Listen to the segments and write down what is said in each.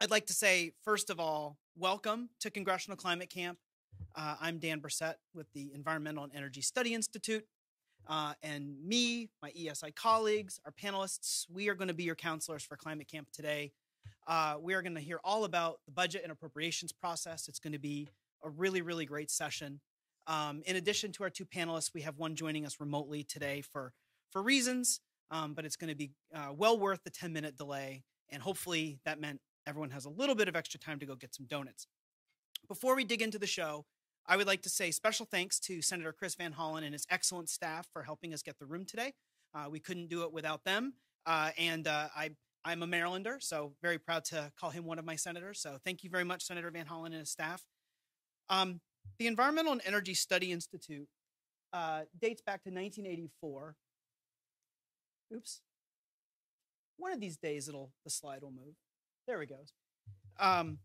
I'd like to say, first of all, welcome to Congressional Climate Camp. Uh, I'm Dan Bresette with the Environmental and Energy Study Institute. Uh, and me, my EESI colleagues, our panelists, we are going to be your counselors for Climate Camp today. Uh, we are going to hear all about the budget and appropriations process. It's going to be a really, really great session. Um, in addition to our two panelists, we have one joining us remotely today for for reasons, um, but it's going to be uh, well worth the 10 minute delay. And hopefully that meant everyone has a little bit of extra time to go get some donuts. Before we dig into the show, I would like to say special thanks to Senator Chris Van Hollen and his excellent staff for helping us get the room today. Uh, we couldn't do it without them. Uh, and uh, I, I'm a Marylander, so very proud to call him one of my senators. So thank you very much, Senator Van Hollen and his staff. Um, the Environmental and Energy Study Institute uh, dates back to 1984. Oops. One of these days, it'll the slide will move. There we go. Um,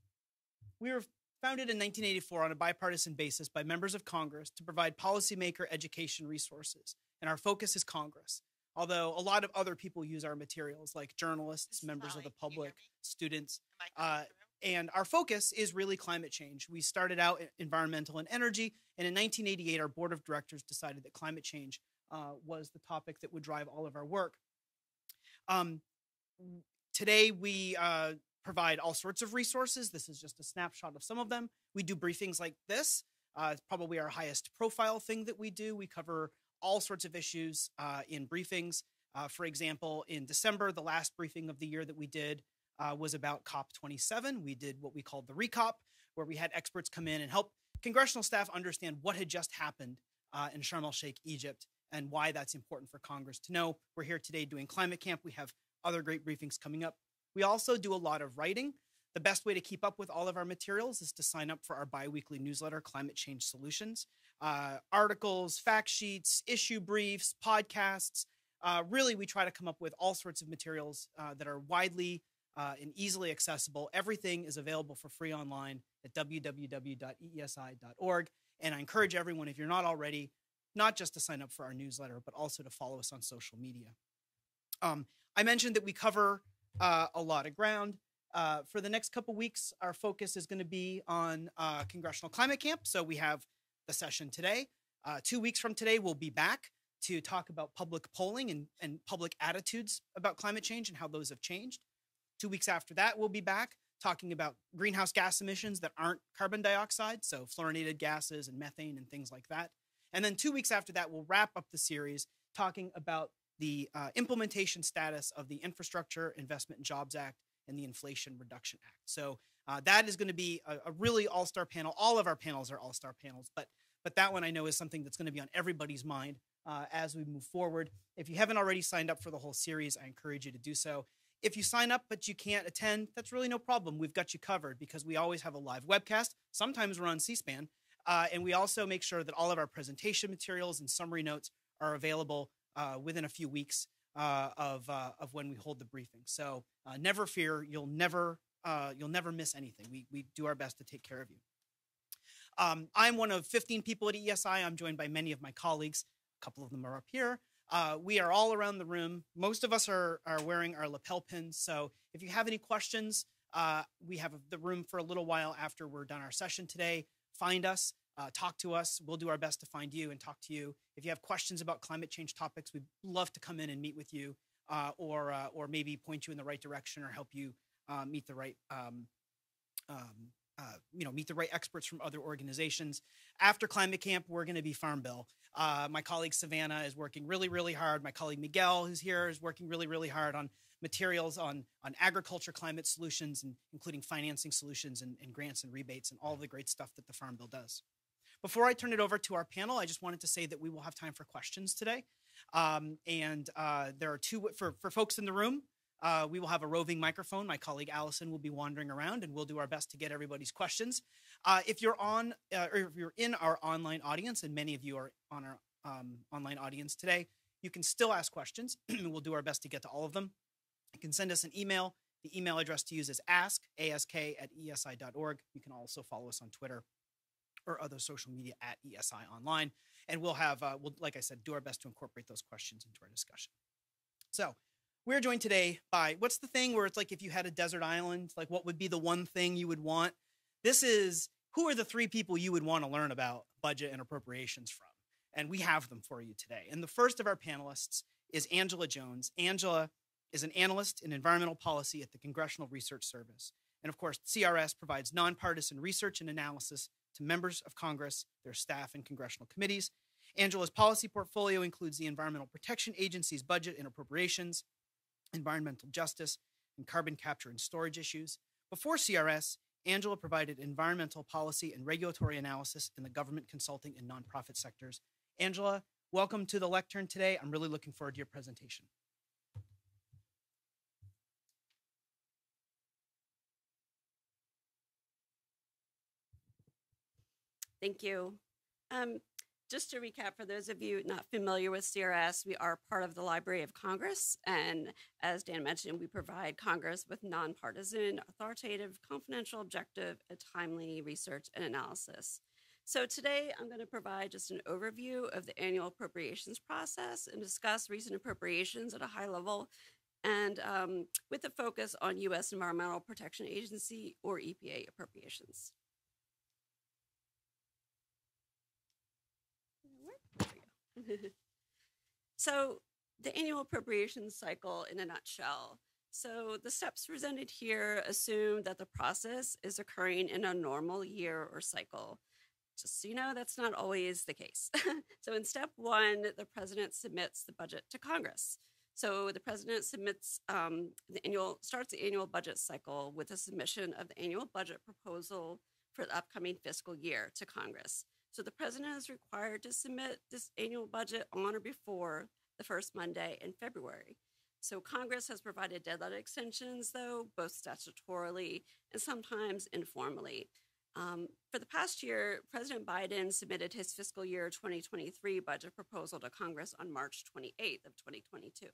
we were founded in 1984 on a bipartisan basis by members of Congress to provide policymaker education resources, and our focus is Congress. Although a lot of other people use our materials, like journalists, members of the public, students, uh, and our focus is really climate change. We started out in environmental and energy, and in 1988, our board of directors decided that climate change uh, was the topic that would drive all of our work. Um, today, we uh, provide all sorts of resources. This is just a snapshot of some of them. We do briefings like this. Uh, it's probably our highest profile thing that we do. We cover all sorts of issues uh, in briefings. Uh, for example, in December, the last briefing of the year that we did uh, was about COP27. We did what we called the recop, where we had experts come in and help congressional staff understand what had just happened uh, in Sharm el Sheikh, Egypt, and why that's important for Congress to know. We're here today doing climate camp. We have other great briefings coming up. We also do a lot of writing. The best way to keep up with all of our materials is to sign up for our biweekly newsletter, Climate Change Solutions. Uh, articles, fact sheets, issue briefs, podcasts. Uh, really, we try to come up with all sorts of materials uh, that are widely uh, and easily accessible. Everything is available for free online at www.eesi.org. And I encourage everyone, if you're not already, not just to sign up for our newsletter, but also to follow us on social media. Um, I mentioned that we cover uh, a lot of ground. Uh, for the next couple weeks, our focus is going to be on uh, Congressional Climate Camp. So we have the session today. Uh, two weeks from today, we'll be back to talk about public polling and, and public attitudes about climate change and how those have changed. Two weeks after that, we'll be back talking about greenhouse gas emissions that aren't carbon dioxide, so fluorinated gases and methane and things like that. And then two weeks after that, we'll wrap up the series talking about the uh, implementation status of the Infrastructure Investment and Jobs Act and the Inflation Reduction Act. So uh, that is going to be a, a really all-star panel. All of our panels are all-star panels, but but that one I know is something that's going to be on everybody's mind uh, as we move forward. If you haven't already signed up for the whole series, I encourage you to do so. If you sign up but you can't attend, that's really no problem. We've got you covered because we always have a live webcast. Sometimes we're on C-SPAN, uh, and we also make sure that all of our presentation materials and summary notes are available uh, within a few weeks uh, of uh, of when we hold the briefing. So uh, never fear, you'll never you'll never miss anything. We we do our best to take care of you. Um, I'm one of 15 people at EESI. I'm joined by many of my colleagues. A couple of them are up here. Uh, we are all around the room. Most of us are, are wearing our lapel pins. So if you have any questions, uh, we have the room for a little while after we're done our session today. Find us uh, talk to us. We'll do our best to find you and talk to you. If you have questions about climate change topics, we'd love to come in and meet with you, uh, or uh, or maybe point you in the right direction or help you uh, meet the right. Um, um, uh, you know, meet the right experts from other organizations. After climate camp, we're going to be Farm Bill. Uh, my colleague Savannah is working really, really hard. My colleague Miguel, who's here, is working really, really hard on materials on on agriculture climate solutions, and including financing solutions and, and grants and rebates and all the great stuff that the Farm Bill does. Before I turn it over to our panel, I just wanted to say that we will have time for questions today. Um, and uh, there are two, for, for folks in the room, uh, we will have a roving microphone. My colleague Allison will be wandering around, and we'll do our best to get everybody's questions. Uh, if you're on, uh, or if you're in our online audience, and many of you are on our um, online audience today, you can still ask questions. And we'll do our best to get to all of them. You can send us an email. The email address to use is ask, ask at eesi.org. You can also follow us on Twitter or other social media at EESI Online. And we'll have, uh, we'll, like I said, do our best to incorporate those questions into our discussion. So we're joined today by what's the thing where it's like if you had a desert island, like what would be the one thing you would want? This is who are the three people you would want to learn about budget and appropriations from? And we have them for you today. And the first of our panelists is Angela Jones. Angela is an analyst in environmental policy at the Congressional Research Service. And of course, CRS provides nonpartisan research and analysis to members of Congress, their staff, and congressional committees. Angela's policy portfolio includes the Environmental Protection Agency's budget and appropriations, environmental justice, and carbon capture and storage issues. Before CRS, Angela provided environmental policy and regulatory analysis in the government consulting and nonprofit sectors. Angela, welcome to the lectern today. I'm really looking forward to your presentation. Thank you. Um, just to recap, for those of you not familiar with CRS, we are part of the Library of Congress. And as Dan mentioned, we provide Congress with nonpartisan, authoritative, confidential, objective, and timely research and analysis. So today I'm going to provide just an overview of the annual appropriations process and discuss recent appropriations at a high level and um, with a focus on U.S. Environmental Protection Agency or EPA appropriations. so, the annual appropriations cycle in a nutshell. So, the steps presented here assume that the process is occurring in a normal year or cycle. Just so you know, that's not always the case. so, in step one, the president submits the budget to Congress. So the president submits um, the annual starts the annual budget cycle with a submission of the annual budget proposal for the upcoming fiscal year to Congress. So the president is required to submit this annual budget on or before the first Monday in February. So Congress has provided deadline extensions, though, both statutorily and sometimes informally. Um, for the past year, President Biden submitted his fiscal year 2023 budget proposal to Congress on March 28th of 2022.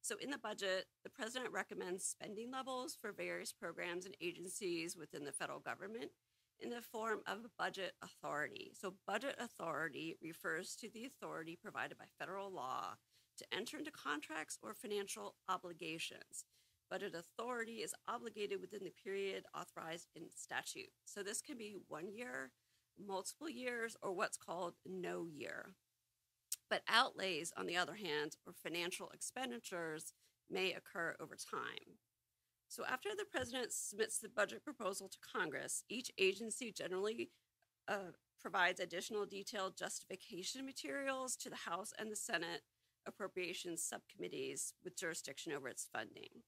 So in the budget, the president recommends spending levels for various programs and agencies within the federal government in the form of a budget authority. So, budget authority refers to the authority provided by federal law to enter into contracts or financial obligations. Budget authority is obligated within the period authorized in statute. So, this can be one year, multiple years, or what's called no year. But outlays, on the other hand, or financial expenditures may occur over time. So after the president submits the budget proposal to Congress, each agency generally uh, provides additional detailed justification materials to the House and the Senate appropriations subcommittees with jurisdiction over its funding.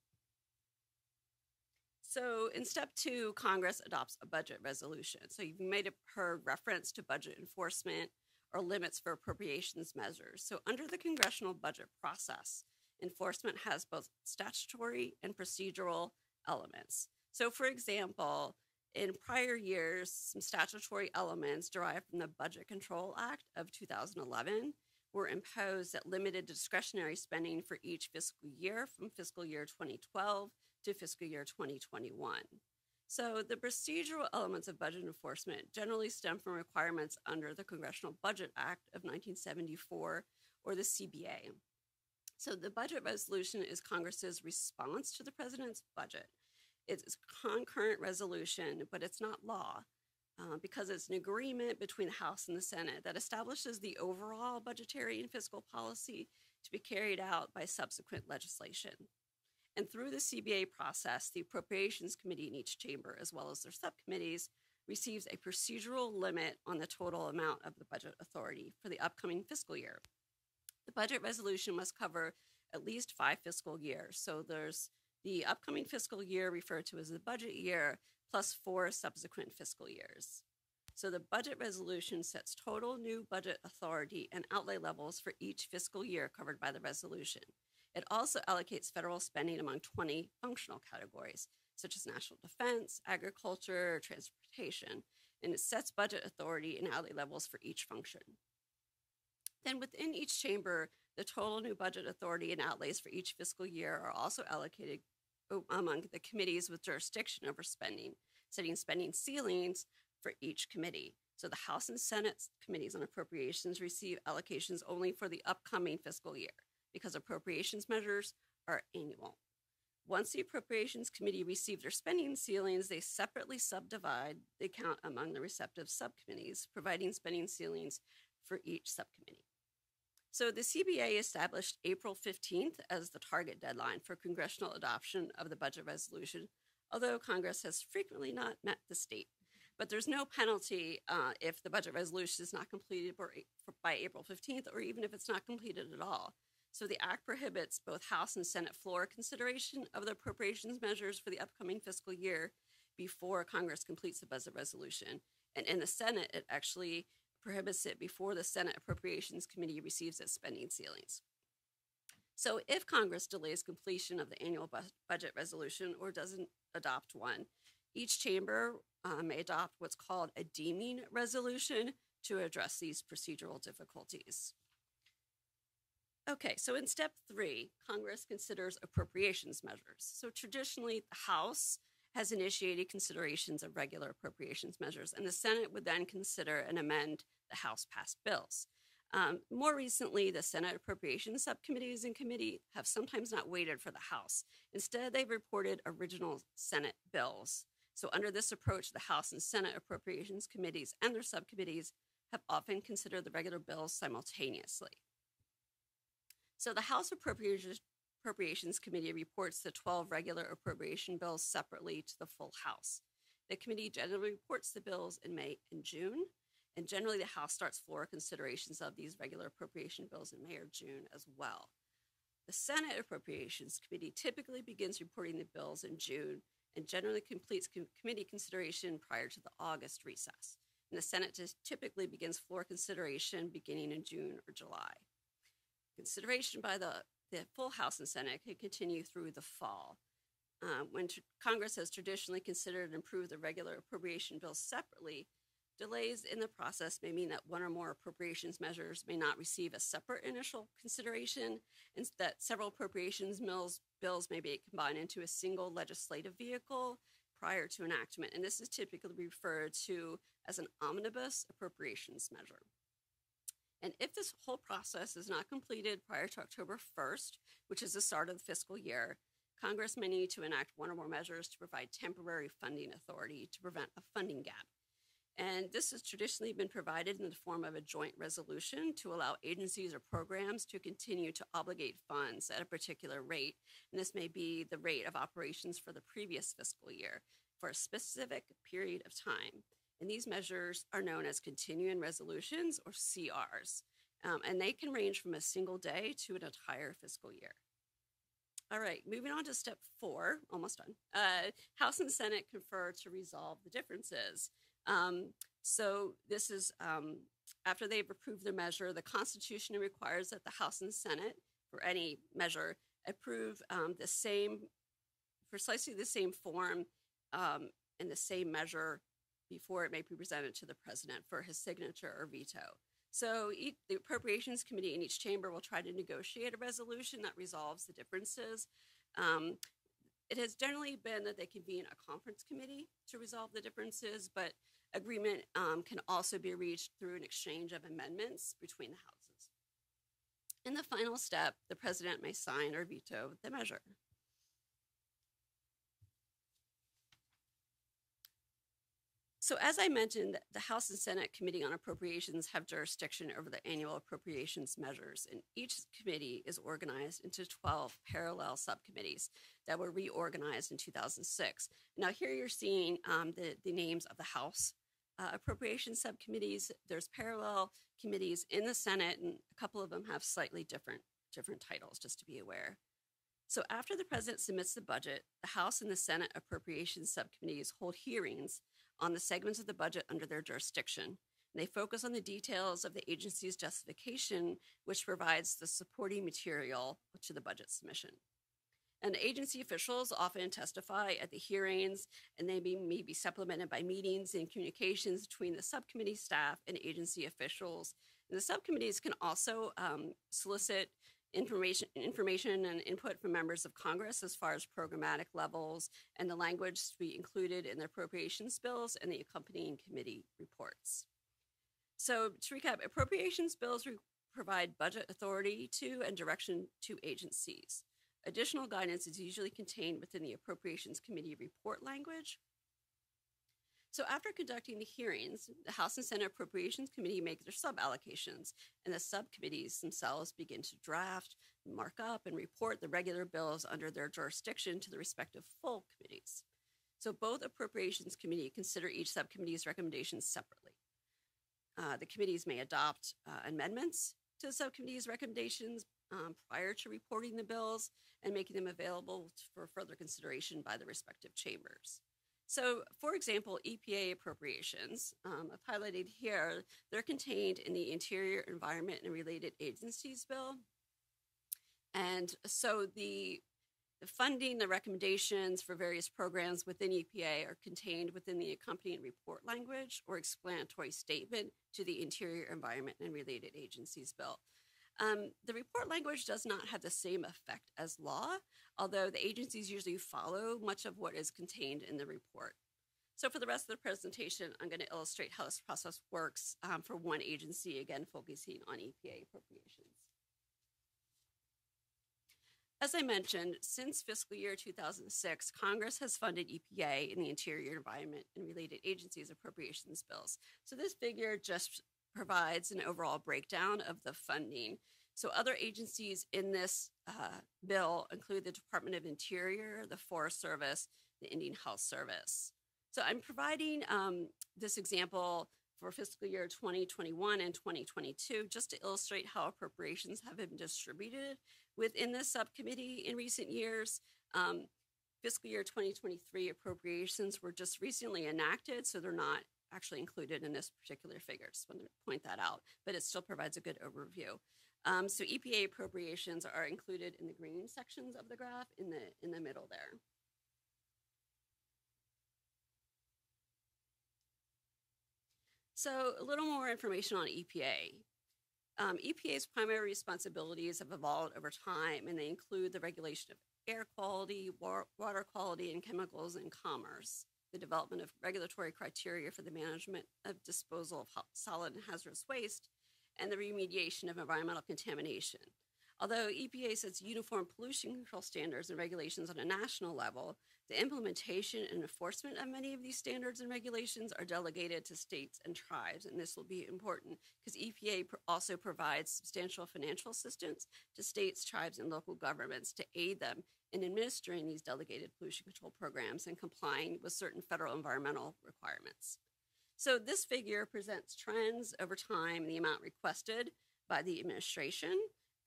So in step two, Congress adopts a budget resolution. So you've made a heard reference to budget enforcement or limits for appropriations measures. So under the congressional budget process, enforcement has both statutory and procedural elements. So, for example, in prior years, some statutory elements derived from the Budget Control Act of 2011 were imposed that limited discretionary spending for each fiscal year from fiscal year 2012 to fiscal year 2021. So, the procedural elements of budget enforcement generally stem from requirements under the Congressional Budget Act of 1974 or the CBA. So the budget resolution is Congress's response to the president's budget. It's a concurrent resolution, but it's not law uh, because it's an agreement between the House and the Senate that establishes the overall budgetary and fiscal policy to be carried out by subsequent legislation. And through the CBA process, the Appropriations Committee in each chamber, as well as their subcommittees, receives a procedural limit on the total amount of the budget authority for the upcoming fiscal year. The budget resolution must cover at least five fiscal years. So there's the upcoming fiscal year referred to as the budget year plus four subsequent fiscal years. So the budget resolution sets total new budget authority and outlay levels for each fiscal year covered by the resolution. It also allocates federal spending among 20 functional categories, such as national defense, agriculture, transportation, and it sets budget authority and outlay levels for each function. Then within each chamber, the total new budget authority and outlays for each fiscal year are also allocated oh, among the committees with jurisdiction over spending, setting spending ceilings for each committee. So the House and Senate committees on appropriations receive allocations only for the upcoming fiscal year because appropriations measures are annual. Once the Appropriations Committee receives their spending ceilings, they separately subdivide the account among the receptive subcommittees, providing spending ceilings for each subcommittee. So the CBA established April 15th as the target deadline for congressional adoption of the budget resolution, although Congress has frequently not met the state. But there's no penalty uh, if the budget resolution is not completed by April 15th, or even if it's not completed at all. So the act prohibits both House and Senate floor consideration of the appropriations measures for the upcoming fiscal year before Congress completes the budget resolution. And in the Senate, it actually prohibits it before the Senate Appropriations Committee receives its spending ceilings. So if Congress delays completion of the annual bu- budget resolution or doesn't adopt one, each chamber uh, may adopt what's called a deeming resolution to address these procedural difficulties. Okay, so in step three, Congress considers appropriations measures. So traditionally, the House has initiated considerations of regular appropriations measures, and the Senate would then consider and amend the House passed bills. Um, more recently, the Senate Appropriations Subcommittees and Committee have sometimes not waited for the House. Instead, they've reported original Senate bills. So, under this approach, the House and Senate Appropriations Committees and their subcommittees have often considered the regular bills simultaneously. So the House Appropriations, Appropriations Committee reports the 12 regular appropriation bills separately to the full House. The committee generally reports the bills in May and June, and generally the House starts floor considerations of these regular appropriation bills in May or June as well. The Senate Appropriations Committee typically begins reporting the bills in June and generally completes com- committee consideration prior to the August recess. And the Senate typically begins floor consideration beginning in June or July. Consideration by the, the full House and Senate could continue through the fall. Uh, when Congress has traditionally considered and approved the regular appropriation bills separately, delays in the process may mean that one or more appropriations measures may not receive a separate initial consideration, and that several appropriations bills, bills may be combined into a single legislative vehicle prior to enactment. And this is typically referred to as an omnibus appropriations measure. And if this whole process is not completed prior to October 1st, which is the start of the fiscal year, Congress may need to enact one or more measures to provide temporary funding authority to prevent a funding gap. And this has traditionally been provided in the form of a joint resolution to allow agencies or programs to continue to obligate funds at a particular rate. And this may be the rate of operations for the previous fiscal year for a specific period of time. And these measures are known as continuing resolutions or CRs. Um, and they can range from a single day to an entire fiscal year. All right, moving on to step four, almost done. Uh, House and Senate confer to resolve the differences. Um, so this is um, after they've approved the measure, the Constitution requires that the House and Senate, for any measure, approve um, the same, precisely the same form um, and the same measure before it may be presented to the president for his signature or veto. So each, the Appropriations Committee in each chamber will try to negotiate a resolution that resolves the differences. Um, it has generally been that they convene a conference committee to resolve the differences, but agreement um, can also be reached through an exchange of amendments between the houses. In the final step, the president may sign or veto the measure. So, as I mentioned, the House and Senate Committee on Appropriations have jurisdiction over the annual appropriations measures, and each committee is organized into 12 parallel subcommittees that were reorganized in 2006. Now, here you're seeing um, the, the names of the House uh, appropriations subcommittees. There's parallel committees in the Senate, and a couple of them have slightly different, different titles, just to be aware. So, after the president submits the budget, the House and the Senate appropriations subcommittees hold hearings on the segments of the budget under their jurisdiction. They focus on the details of the agency's justification, which provides the supporting material to the budget submission. And agency officials often testify at the hearings, and they may be supplemented by meetings and communications between the subcommittee staff and agency officials. And the subcommittees can also um, solicit information, information and input from members of Congress as far as programmatic levels and the language to be included in the appropriations bills and the accompanying committee reports. So, to recap, appropriations bills re- provide budget authority to and direction to agencies. Additional guidance is usually contained within the Appropriations Committee report language. So, after conducting the hearings, the House and Senate Appropriations Committee make their sub allocations, and the subcommittees themselves begin to draft, mark up, and report the regular bills under their jurisdiction to the respective full committees. So, both Appropriations Committee consider each subcommittee's recommendations separately. Uh, the committees may adopt uh, amendments to the subcommittee's recommendations um, prior to reporting the bills and making them available for further consideration by the respective chambers. So, for example, EPA appropriations, um, I've highlighted here, they're contained in the Interior, Environment, and Related Agencies Bill. And so the, the funding, the recommendations for various programs within EPA are contained within the accompanying report language or explanatory statement to the Interior, Environment, and Related Agencies Bill. Um, the report language does not have the same effect as law, although the agencies usually follow much of what is contained in the report. So, for the rest of the presentation, I'm going to illustrate how this process works um, for one agency, again, focusing on EPA appropriations. As I mentioned, since fiscal year 2006, Congress has funded EPA in the Interior Environment and related agencies appropriations bills. So, this figure just provides an overall breakdown of the funding. So, other agencies in this uh, bill include the Department of Interior, the Forest Service, the Indian Health Service. So, I'm providing um, this example for fiscal year 2021 and 2022 just to illustrate how appropriations have been distributed within this subcommittee in recent years. Um, fiscal year 2023 appropriations were just recently enacted, so they're not actually included in this particular figure. Just want to point that out, but it still provides a good overview. Um, so EPA appropriations are included in the green sections of the graph in the in the middle there. So a little more information on EPA. Um, EPA's primary responsibilities have evolved over time, and they include the regulation of air quality, water quality, and chemicals in commerce the development of regulatory criteria for the management of disposal of solid and hazardous waste, and the remediation of environmental contamination. Although EPA sets uniform pollution control standards and regulations on a national level, the implementation and enforcement of many of these standards and regulations are delegated to states and tribes. And this will be important because EPA also provides substantial financial assistance to states, tribes, and local governments to aid them in administering these delegated pollution control programs and complying with certain federal environmental requirements. So, this figure presents trends over time the amount requested by the administration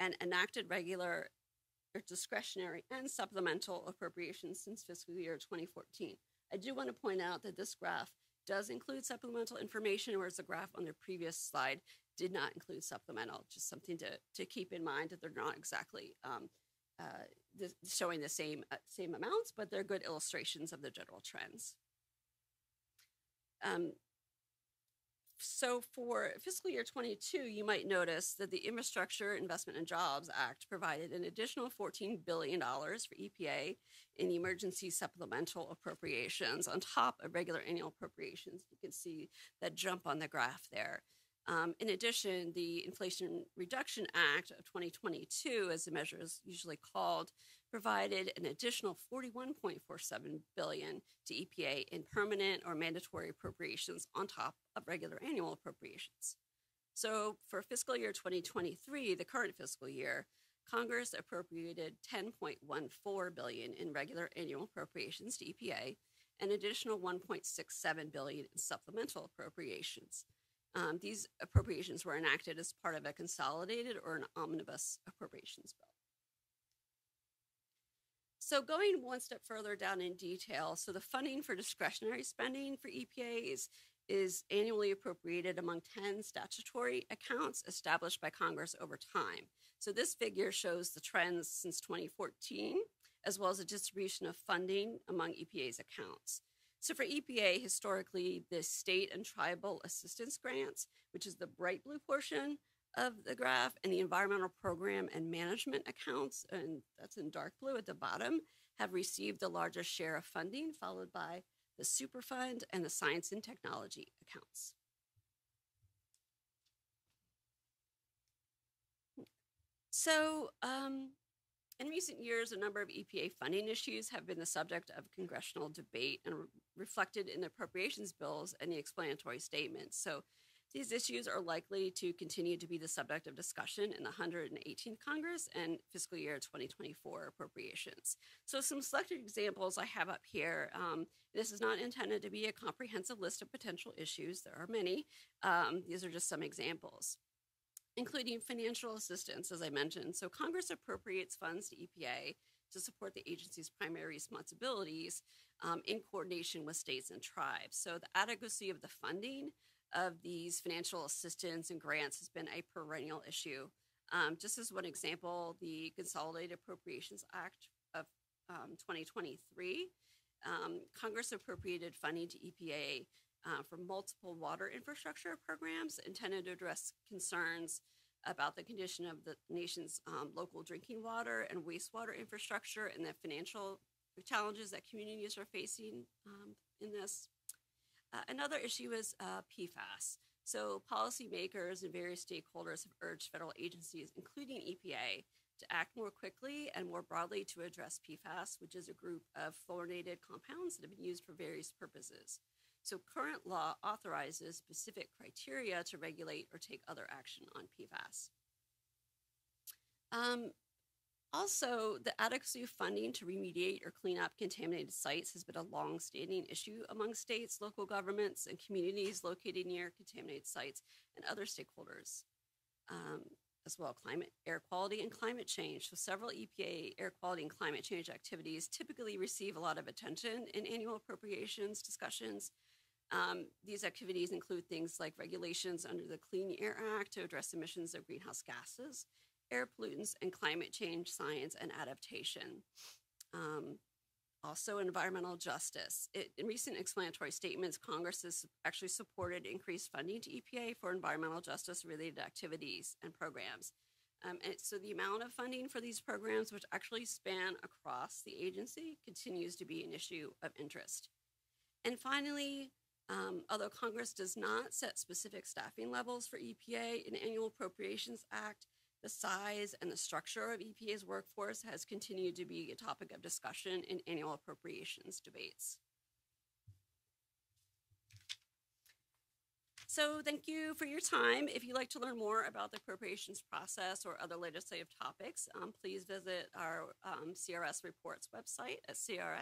and enacted regular discretionary and supplemental appropriations since fiscal year 2014. I do want to point out that this graph does include supplemental information, whereas the graph on the previous slide did not include supplemental. Just something to, to keep in mind that they're not exactly um, uh, the, showing the same uh, same amounts, but they're good illustrations of the general trends. Um, so for fiscal year 22, you might notice that the Infrastructure Investment and Jobs Act provided an additional $14 billion for EPA in emergency supplemental appropriations on top of regular annual appropriations. You can see that jump on the graph there. Um, in addition, the Inflation Reduction Act of 2022, as the measure is usually called, provided an additional 41.47 billion to EPA in permanent or mandatory appropriations on top of regular annual appropriations. So for fiscal year 2023, the current fiscal year, Congress appropriated 10.14 billion in regular annual appropriations to EPA, an additional 1.67 billion in supplemental appropriations. Um, these appropriations were enacted as part of a consolidated or an omnibus appropriations bill. So, going one step further down in detail, so the funding for discretionary spending for EPA is, is annually appropriated among 10 statutory accounts established by Congress over time. So, this figure shows the trends since 2014, as well as a distribution of funding among EPA's accounts. So for EPA, historically, the state and tribal assistance grants, which is the bright blue portion of the graph, and the environmental program and management accounts, and that's in dark blue at the bottom, have received the largest share of funding, followed by the Superfund and the science and technology accounts. So, um, In recent years, a number of EPA funding issues have been the subject of congressional debate and re- reflected in the appropriations bills and the explanatory statements. So these issues are likely to continue to be the subject of discussion in the 118th Congress and fiscal year 2024 appropriations. So, some selected examples I have up here. Um, this is not intended to be a comprehensive list of potential issues, there are many. Um, these are just some examples including financial assistance, as I mentioned. So Congress appropriates funds to EPA to support the agency's primary responsibilities um, in coordination with states and tribes. So the adequacy of the funding of these financial assistance and grants has been a perennial issue. Um, just as one example, the Consolidated Appropriations Act of um, 2023, um, Congress appropriated funding to EPA uh, for multiple water infrastructure programs intended to address concerns about the condition of the nation's um, local drinking water and wastewater infrastructure and the financial challenges that communities are facing um, in this. Uh, another issue is uh, PFAS. So, policymakers and various stakeholders have urged federal agencies, including EPA, to act more quickly and more broadly to address PFAS, which is a group of fluorinated compounds that have been used for various purposes. So current law authorizes specific criteria to regulate or take other action on PFAS. Um, also, the adequacy of funding to remediate or clean up contaminated sites has been a long-standing issue among states, local governments, and communities located near contaminated sites and other stakeholders. Um, as well, climate, air quality, and climate change. So, several EPA air quality and climate change activities typically receive a lot of attention in annual appropriations discussions. Um, these activities include things like regulations under the Clean Air Act to address emissions of greenhouse gases, air pollutants, and climate change science and adaptation. Um, also, environmental justice. It, in recent explanatory statements, Congress has actually supported increased funding to EPA for environmental justice related activities and programs. Um, and so, the amount of funding for these programs, which actually span across the agency, continues to be an issue of interest. And finally, um, although Congress does not set specific staffing levels for EPA in Annual Appropriations Act, the size and the structure of EPA's workforce has continued to be a topic of discussion in annual appropriations debates. So, thank you for your time. If you'd like to learn more about the appropriations process or other legislative topics, um, please visit our um, CRS reports website at crs.reports.gov.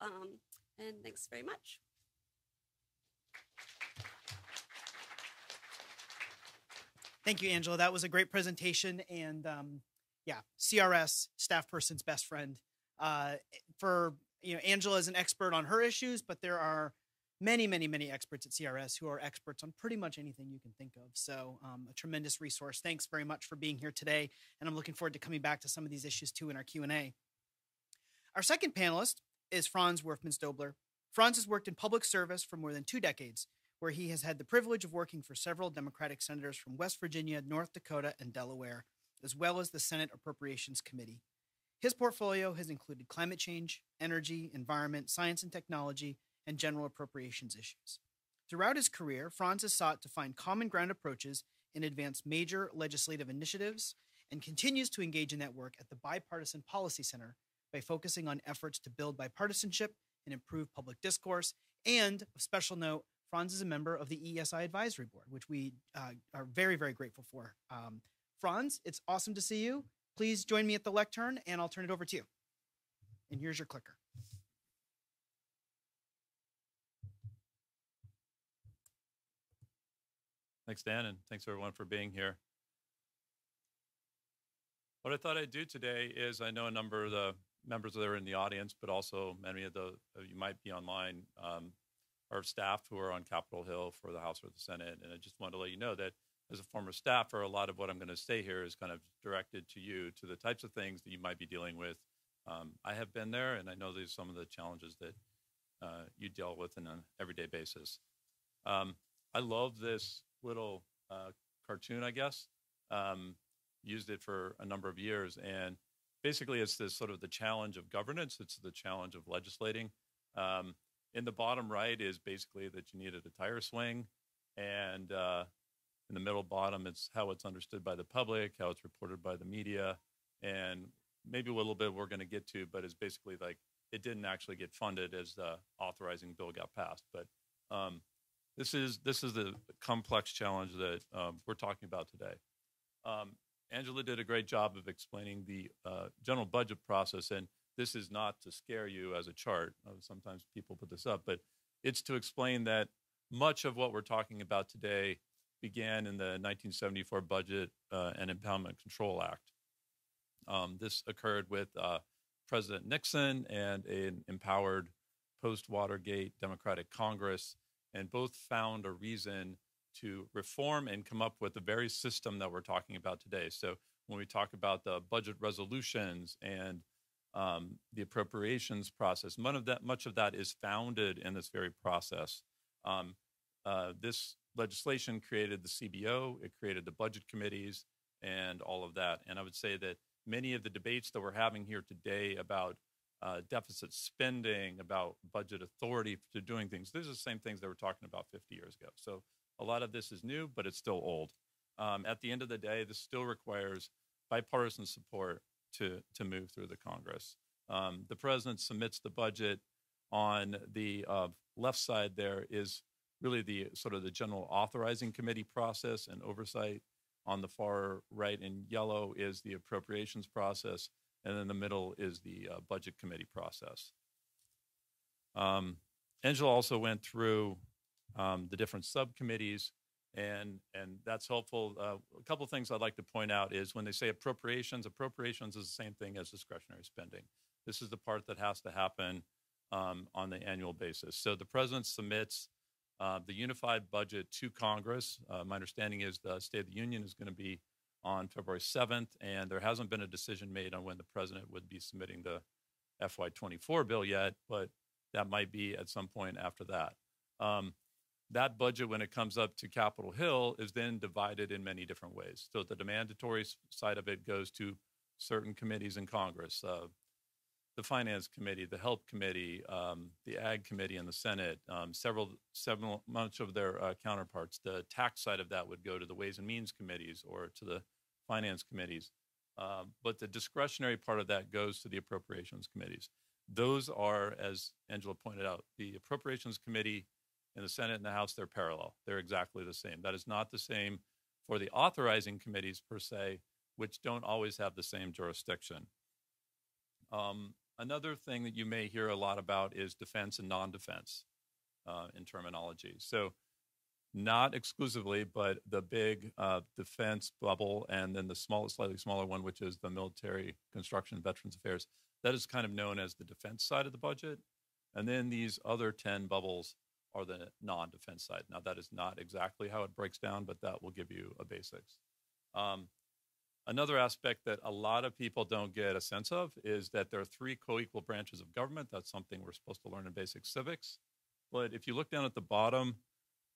Um, and thanks very much. Thank you, Angela. That was a great presentation. And um, yeah, CRS, staff person's best friend. Uh, for, you know, Angela is an expert on her issues, but there are many, many, many experts at CRS who are experts on pretty much anything you can think of. So, um, a tremendous resource. Thanks very much for being here today, and I'm looking forward to coming back to some of these issues too in our Q and A. Our second panelist is Franz Wuerfmannsdobler. Franz has worked in public service for more than two decades, where he has had the privilege of working for several Democratic senators from West Virginia, North Dakota, and Delaware, as well as the Senate Appropriations Committee. His portfolio has included climate change, energy, environment, science and technology, and general appropriations issues. Throughout his career, Franz has sought to find common ground approaches and advance major legislative initiatives and continues to engage in that work at the Bipartisan Policy Center by focusing on efforts to build bipartisanship and improve public discourse. And of special note, Franz is a member of the EESI Advisory Board, which we uh, are very, very grateful for. Um, Franz, it's awesome to see you. Please join me at the lectern, and I'll turn it over to you. And here's your clicker. Thanks, Dan, and thanks everyone for being here. What I thought I'd do today is I know a number of the members that are in the audience, but also many of the you might be online um, our staff who are on Capitol Hill for the House or the Senate. And I just wanted to let you know that as a former staffer, a lot of what I'm going to say here is kind of directed to you, to the types of things that you might be dealing with. Um, I have been there, and I know these some of the challenges that uh, you deal with on an everyday basis. Um, I love this little uh, cartoon, I guess. Um, used it for a number of years, and basically, it's this sort of the challenge of governance. It's the challenge of legislating. Um, in the bottom right is basically that you needed a tire swing, and uh, in the middle bottom, it's how it's understood by the public, how it's reported by the media, and maybe a little bit we're going to get to, but it's basically like it didn't actually get funded as the authorizing bill got passed. But um, this is this is the complex challenge that um, we're talking about today. Um, Angela did a great job of explaining the uh, general budget process, and this is not to scare you as a chart. Uh, sometimes people put this up, but it's to explain that much of what we're talking about today began in the 1974 Budget uh, and Impoundment Control Act. Um, this occurred with uh, President Nixon and an empowered post Watergate Democratic Congress, and both found a reason to reform and come up with the very system that we're talking about today. So when we talk about the budget resolutions and um, the appropriations process, much of that much of that is founded in this very process. Um, uh, this legislation created the CBO, it created the budget committees, and all of that. And I would say that many of the debates that we're having here today about uh, deficit spending, about budget authority to doing things, these are the same things that we're talking about 50 years ago. So a lot of this is new, but it's still old. Um, at the end of the day, this still requires bipartisan support to, to move through the Congress. Um, the president submits the budget on the uh, left side there is really the sort of the general authorizing committee process and oversight on the far right in yellow is the appropriations process, and then the middle is the uh, budget committee process. Um, Angela also went through um, the different subcommittees, and and that's helpful. Uh, a couple of things I'd like to point out is when they say appropriations, appropriations is the same thing as discretionary spending. This is the part that has to happen um, on the annual basis. So the president submits uh, the unified budget to Congress. Uh, my understanding is the State of the Union is going to be on February 7th, and there hasn't been a decision made on when the president would be submitting the FY24 bill yet, but that might be at some point after that. Um, that budget, when it comes up to Capitol Hill, is then divided in many different ways. So the mandatory side of it goes to certain committees in Congress, uh, the Finance Committee, the Health Committee, um, the Ag Committee in the Senate, um, several, several, much of their uh, counterparts. The tax side of that would go to the Ways and Means Committees or to the Finance Committees. Uh, but the discretionary part of that goes to the Appropriations Committees. Those are, as Angela pointed out, the Appropriations Committee in the Senate and the House, they're parallel. They're exactly the same. That is not the same for the authorizing committees per se, which don't always have the same jurisdiction. Um, Another thing that you may hear a lot about is defense and non-defense uh, in terminology. So not exclusively, but the big uh, defense bubble and then the small, slightly smaller one, which is the military construction veterans affairs. That is kind of known as the defense side of the budget. And then these other 10 bubbles are the non-defense side. Now, that is not exactly how it breaks down, but that will give you a basics. Um, Another aspect that a lot of people don't get a sense of is that there are three co equal branches of government. That's something we're supposed to learn in basic civics. But if you look down at the bottom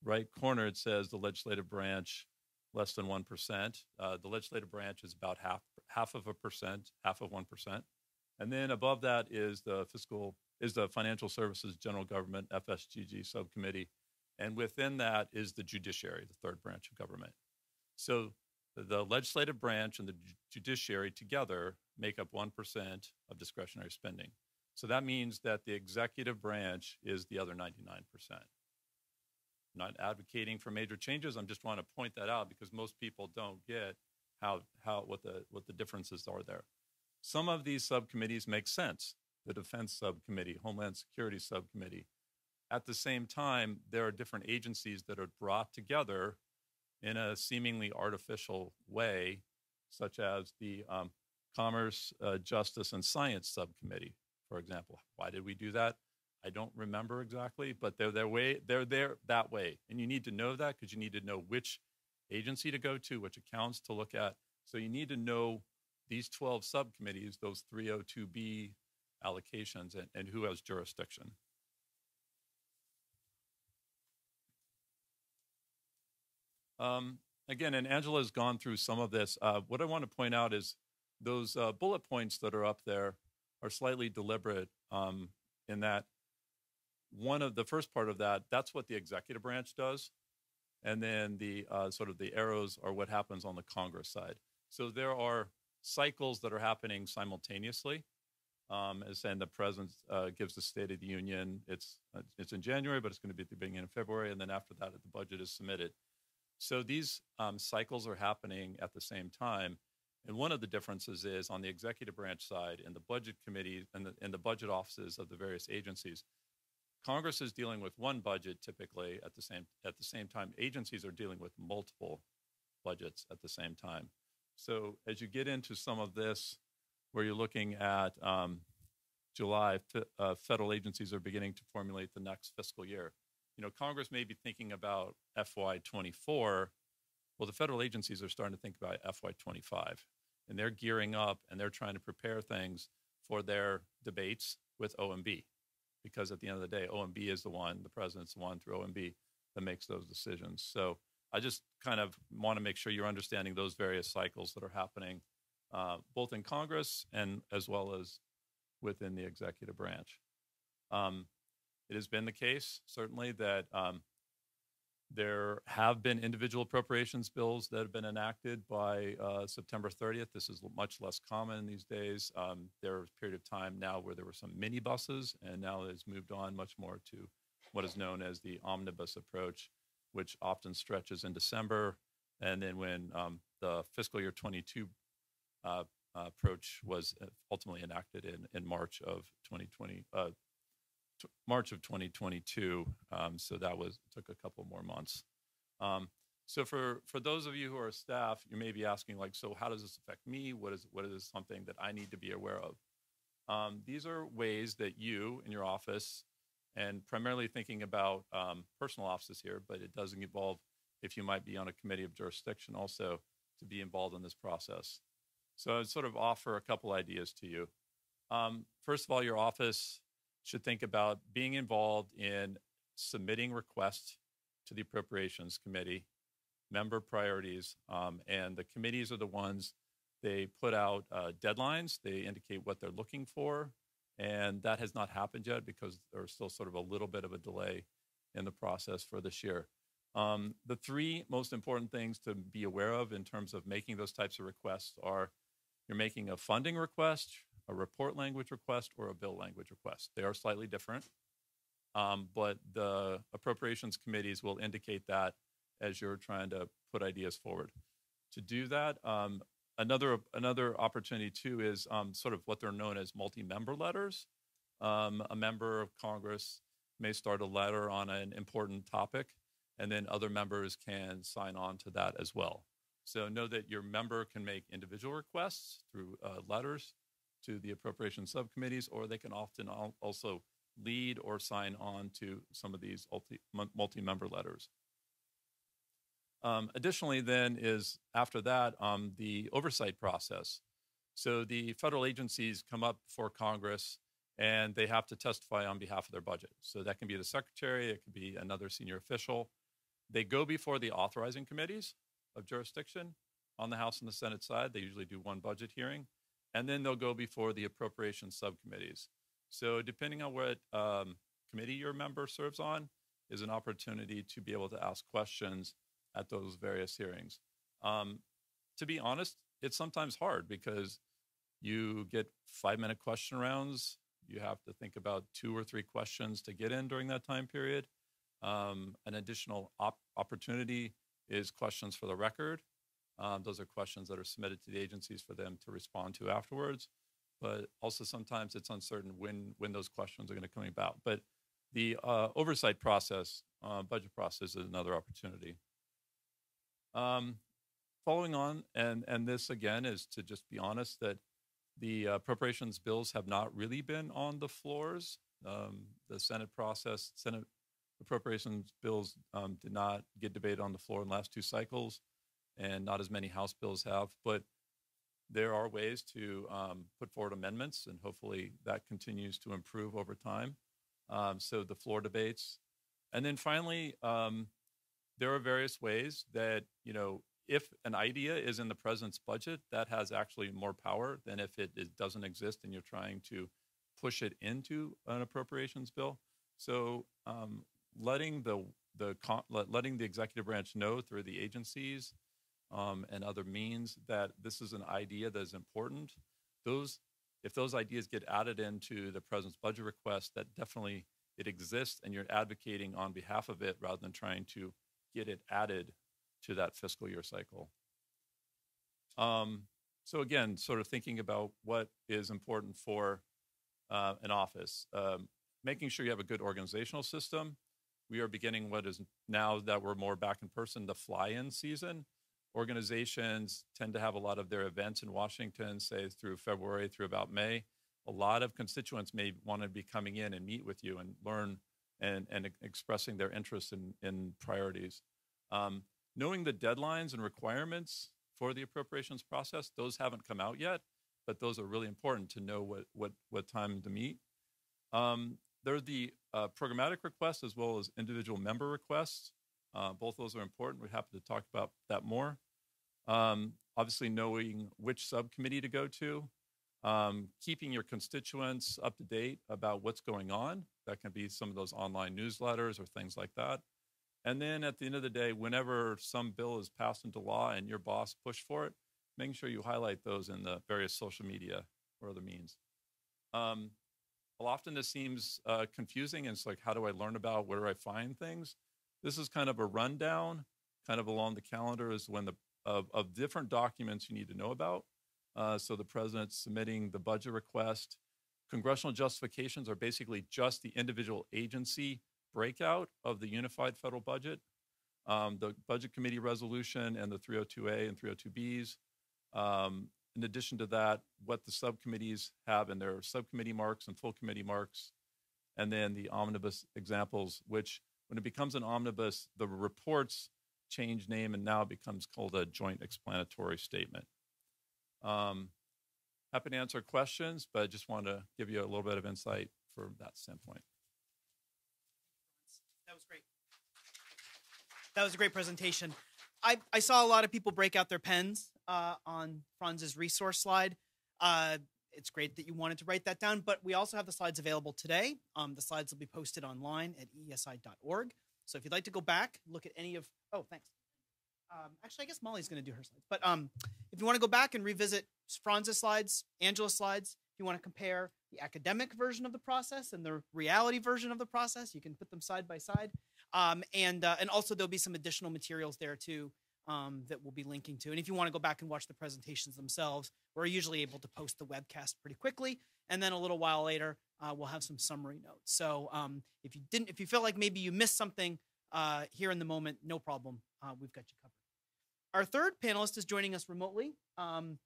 right corner, it says the legislative branch less than 1%. Uh, the legislative branch is about half, half of a percent, half of 1%. And then above that is the fiscal, is the Financial Services General Government, FSGG subcommittee. And within that is the judiciary, the third branch of government. So the legislative branch and the judiciary together make up 1% of discretionary spending. So that means that the executive branch is the other 99%. I'm not advocating for major changes. I'm just want to point that out because most people don't get how, how what the what the differences are there. Some of these subcommittees make sense. The Defense Subcommittee, Homeland Security Subcommittee. At the same time, there are different agencies that are brought together in a seemingly artificial way, such as the um, Commerce, uh, Justice, and Science Subcommittee, for example. Why did we do that? I don't remember exactly, but they're their way. They're there that way, and you need to know that because you need to know which agency to go to, which accounts to look at. So you need to know these 12 subcommittees, those 302B allocations, and, and who has jurisdiction. Um, again, and Angela has gone through some of this. Uh, what I want to point out is those uh, bullet points that are up there are slightly deliberate um, in that one of the first part of that, that's what the executive branch does. And then the uh, sort of the arrows are what happens on the Congress side. So there are cycles that are happening simultaneously. Um, as saying the president uh, gives the State of the Union, it's it's in January, but it's going to be at the beginning of February, and then after that, the budget is submitted. So these um, cycles are happening at the same time, and one of the differences is on the executive branch side, in the budget committee and the, in the budget offices of the various agencies, Congress is dealing with one budget typically at the same at the same time. Agencies are dealing with multiple budgets at the same time. So as you get into some of this, where you're looking at um, July, uh, federal agencies are beginning to formulate the next fiscal year. You know, Congress may be thinking about FY24. Well, the federal agencies are starting to think about FY25, and they're gearing up and they're trying to prepare things for their debates with OMB because at the end of the day, OMB is the one, the president's the one through OMB that makes those decisions. So I just kind of want to make sure you're understanding those various cycles that are happening, uh, both in Congress and as well as within the executive branch. Um, it has been the case, certainly, that um, there have been individual appropriations bills that have been enacted by uh, September 30th. This is much less common these days. Um, there was a period of time now where there were some minibuses, and now it's moved on much more to what is known as the omnibus approach, which often stretches in December. And then when um, the fiscal year 22 uh, uh, approach was uh, ultimately enacted in, in March of 2020, uh, t- March of 2022. Um, so that was took a couple more months. Um, so for for those of you who are staff, you may be asking like, so how does this affect me? What is what is something that I need to be aware of? Um, these are ways that you in your office, and primarily thinking about um, personal offices here, but it does involve if you might be on a committee of jurisdiction also to be involved in this process. So I'd sort of offer a couple ideas to you. Um, first of all, your office should think about being involved in submitting requests to the Appropriations Committee, member priorities, um, and the committees are the ones they put out uh, deadlines. They indicate what they're looking for, and that has not happened yet because there's still sort of a little bit of a delay in the process for this year. Um, the three most important things to be aware of in terms of making those types of requests are you're making a funding request, a report language request or a bill language request. They are slightly different, um, but the appropriations committees will indicate that as you're trying to put ideas forward. To do that, um, another another opportunity too is um, sort of what they're known as multi-member letters. Um, a member of Congress may start a letter on an important topic, and then other members can sign on to that as well. So know that your member can make individual requests through uh, letters to the appropriation subcommittees, or they can often also lead or sign on to some of these multi member letters. Um, additionally, then, is after that, um, the oversight process. So the federal agencies come up before Congress and they have to testify on behalf of their budget. So that can be the secretary, it could be another senior official. They go before the authorizing committees of jurisdiction on the House and the Senate side. They usually do one budget hearing and then they'll go before the appropriation subcommittees. So depending on what um, committee your member serves on, is an opportunity to be able to ask questions at those various hearings. Um, to be honest, it's sometimes hard because you get five minute question rounds. You have to think about two or three questions to get in during that time period. Um, an additional op- opportunity is questions for the record. Um, those are questions that are submitted to the agencies for them to respond to afterwards. But also sometimes it's uncertain when when those questions are going to come about. But the uh, oversight process, uh, budget process, is another opportunity. Um, following on, and and this again is to just be honest that the appropriations bills have not really been on the floors. Um, the Senate process, Senate appropriations bills um, did not get debated on the floor in the last two cycles and not as many House bills have. But there are ways to um, put forward amendments, and hopefully that continues to improve over time. Um, so the floor debates, and then finally, um, there are various ways that you know if an idea is in the president's budget, that has actually more power than if it, it doesn't exist and you're trying to push it into an appropriations bill. So um, letting the the letting the executive branch know through the agencies um, and other means that this is an idea that is important. Those, if those ideas get added into the president's budget request, that definitely it exists, and you're advocating on behalf of it rather than trying to get it added to that fiscal year cycle. Um, so again, sort of thinking about what is important for uh, an office, um, making sure you have a good organizational system. We are beginning what is now that we're more back in person, the fly-in season. Organizations tend to have a lot of their events in Washington, say through February through about May. A lot of constituents may want to be coming in and meet with you and learn and, and expressing their interest in, in priorities. Um, knowing the deadlines and requirements for the appropriations process. Those haven't come out yet, but those are really important to know what what what time to meet. Um, there are the uh, programmatic requests as well as individual member requests. Uh, both those are important. We're happy to talk about that more. Um, obviously, knowing which subcommittee to go to, um, keeping your constituents up to date about what's going on. That can be some of those online newsletters or things like that. And then at the end of the day, whenever some bill is passed into law and your boss pushed for it, making sure you highlight those in the various social media or other means. Um, well, often this seems uh, confusing, and it's like, how do I learn about where do I find things? This is kind of a rundown, kind of along the calendar is when the of, of different documents you need to know about. Uh, so the president's submitting the budget request. Congressional justifications are basically just the individual agency breakout of the unified federal budget, um, the budget committee resolution and the 302A and 302Bs. Um, in addition to that, what the subcommittees have in their subcommittee marks and full committee marks, and then the omnibus examples, which when it becomes an omnibus, the reports change name and now becomes called a joint explanatory statement. Um, happy to answer questions, but I just want to give you a little bit of insight from that standpoint. That was great. That was a great presentation. I, I saw a lot of people break out their pens uh, on Franz's resource slide. Uh, it's great that you wanted to write that down, but we also have the slides available today. Um, the slides will be posted online at eesi.org. So if you'd like to go back, look at any of, oh, thanks. Um, actually, I guess Molly's going to do her slides. But um, if you want to go back and revisit Franz's slides, Angela's slides, if you want to compare the academic version of the process and the reality version of the process, you can put them side by side. Um, and uh, and also there'll be some additional materials there too um, that we'll be linking to. And if you want to go back and watch the presentations themselves, we're usually able to post the webcast pretty quickly, and then a little while later uh, we'll have some summary notes. So um, if you didn't, if you feel like maybe you missed something uh, here in the moment, no problem, uh, we've got you covered. Our third panelist is joining us remotely, um,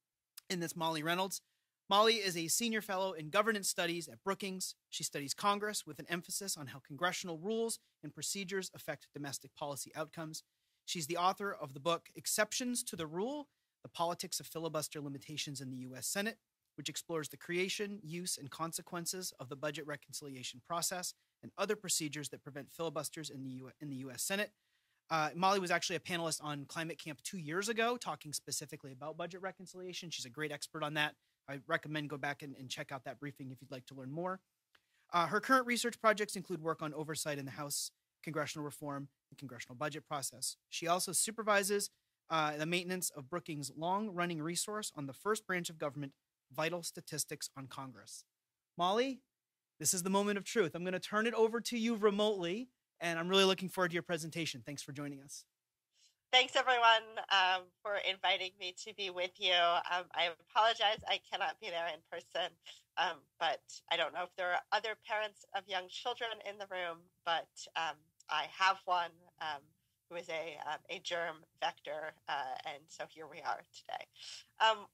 and that's Molly Reynolds. Molly is a senior fellow in governance studies at Brookings. She studies Congress with an emphasis on how congressional rules and procedures affect domestic policy outcomes. She's the author of the book Exceptions to the Rule The Politics of Filibuster Limitations in the U.S. Senate, which explores the creation, use, and consequences of the budget reconciliation process and other procedures that prevent filibusters in the, in the U.S. Senate. Uh, Molly was actually a panelist on Climate Camp two years ago, talking specifically about budget reconciliation. She's a great expert on that. I recommend go back and, and check out that briefing if you'd like to learn more. Uh, her current research projects include work on oversight in the House congressional reform and congressional budget process. She also supervises uh, the maintenance of Brookings' long running resource on the first branch of government, Vital Statistics on Congress. Molly, this is the moment of truth. I'm going to turn it over to you remotely, and I'm really looking forward to your presentation. Thanks for joining us thanks everyone um, for inviting me to be with you. Um, I apologize I cannot be there in person, um, but I don't know if there are other parents of young children in the room, but um, I have one um, who is a, um, a germ vector, uh, and so here we are today.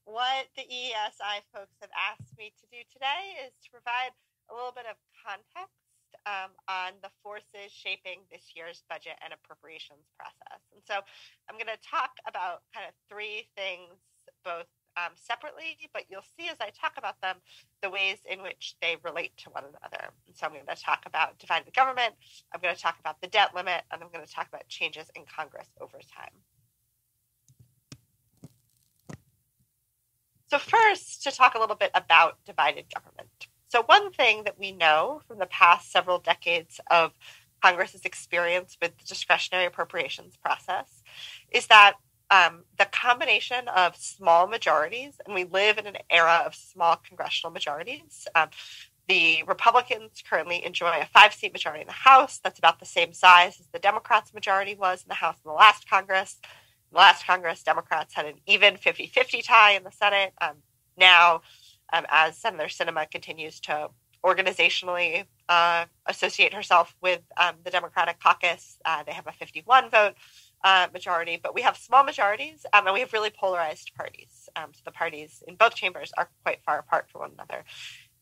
what the EESI folks have asked me to do today is to provide a little bit of context um, on the forces shaping this year's budget and appropriations process. And so I'm going to talk about kind of three things, both um, separately, but you'll see as I talk about them the ways in which they relate to one another. And so I'm going to talk about divided government, I'm going to talk about the debt limit, and I'm going to talk about changes in Congress over time. So, first, to talk a little bit about divided government. So, one thing that we know from the past several decades of Congress's experience with the discretionary appropriations process is that um, the combination of small majorities, and we live in an era of small congressional majorities. Um, the Republicans currently enjoy a five seat majority in the House. That's about the same size as the Democrats' majority was in the House in the last Congress. In the last Congress, Democrats had an even 50 50 tie in the Senate. Um, now, um, as Senator Sinema continues to organizationally uh, associate herself with um, the Democratic caucus, uh, they have a 51 vote uh, majority, but we have small majorities um, and we have really polarized parties. Um, so the parties in both chambers are quite far apart from one another.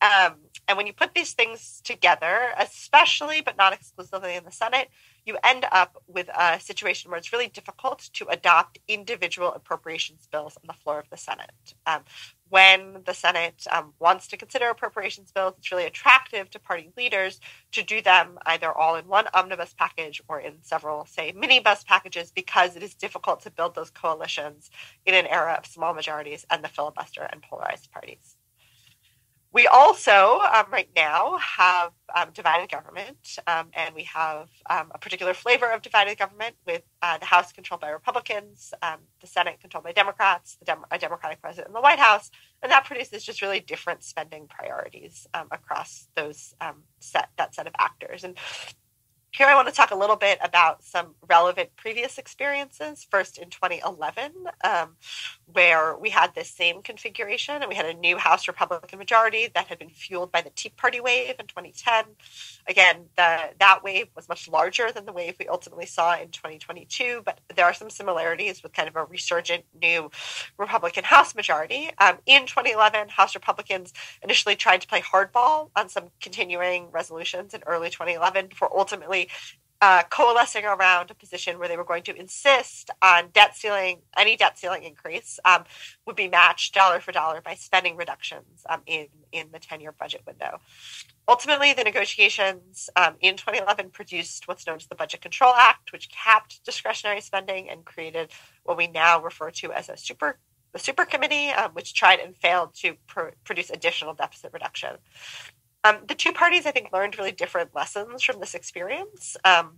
Um, and when you put these things together, especially but not exclusively in the Senate, you end up with a situation where it's really difficult to adopt individual appropriations bills on the floor of the Senate. Um, when the Senate um, wants to consider appropriations bills, it's really attractive to party leaders to do them either all in one omnibus package or in several, say, minibus packages, because it is difficult to build those coalitions in an era of small majorities and the filibuster and polarized parties. We also, um, right now, have um, divided government, um, and we have um, a particular flavor of divided government with uh, the House controlled by Republicans, um, the Senate controlled by Democrats, Dem- a Democratic president in the White House, and that produces just really different spending priorities um, across those set that set of actors. And here I want to talk a little bit about some relevant previous experiences. First in 2011, um, where we had this same configuration and we had a new House Republican majority that had been fueled by the Tea Party wave in 2010. Again, the, that wave was much larger than the wave we ultimately saw in 2022, but there are some similarities with kind of a resurgent new Republican House majority. Um, in 2011, House Republicans initially tried to play hardball on some continuing resolutions in early 2011 before ultimately uh, coalescing around a position where they were going to insist on debt ceiling, any debt ceiling increase um, would be matched dollar for dollar by spending reductions um, in in the ten year budget window. Ultimately, the negotiations um, in 2011 produced what's known as the Budget Control Act, which capped discretionary spending and created what we now refer to as a super the super committee, um, which tried and failed to pr- produce additional deficit reduction. Um, the two parties, I think, learned really different lessons from this experience. Um,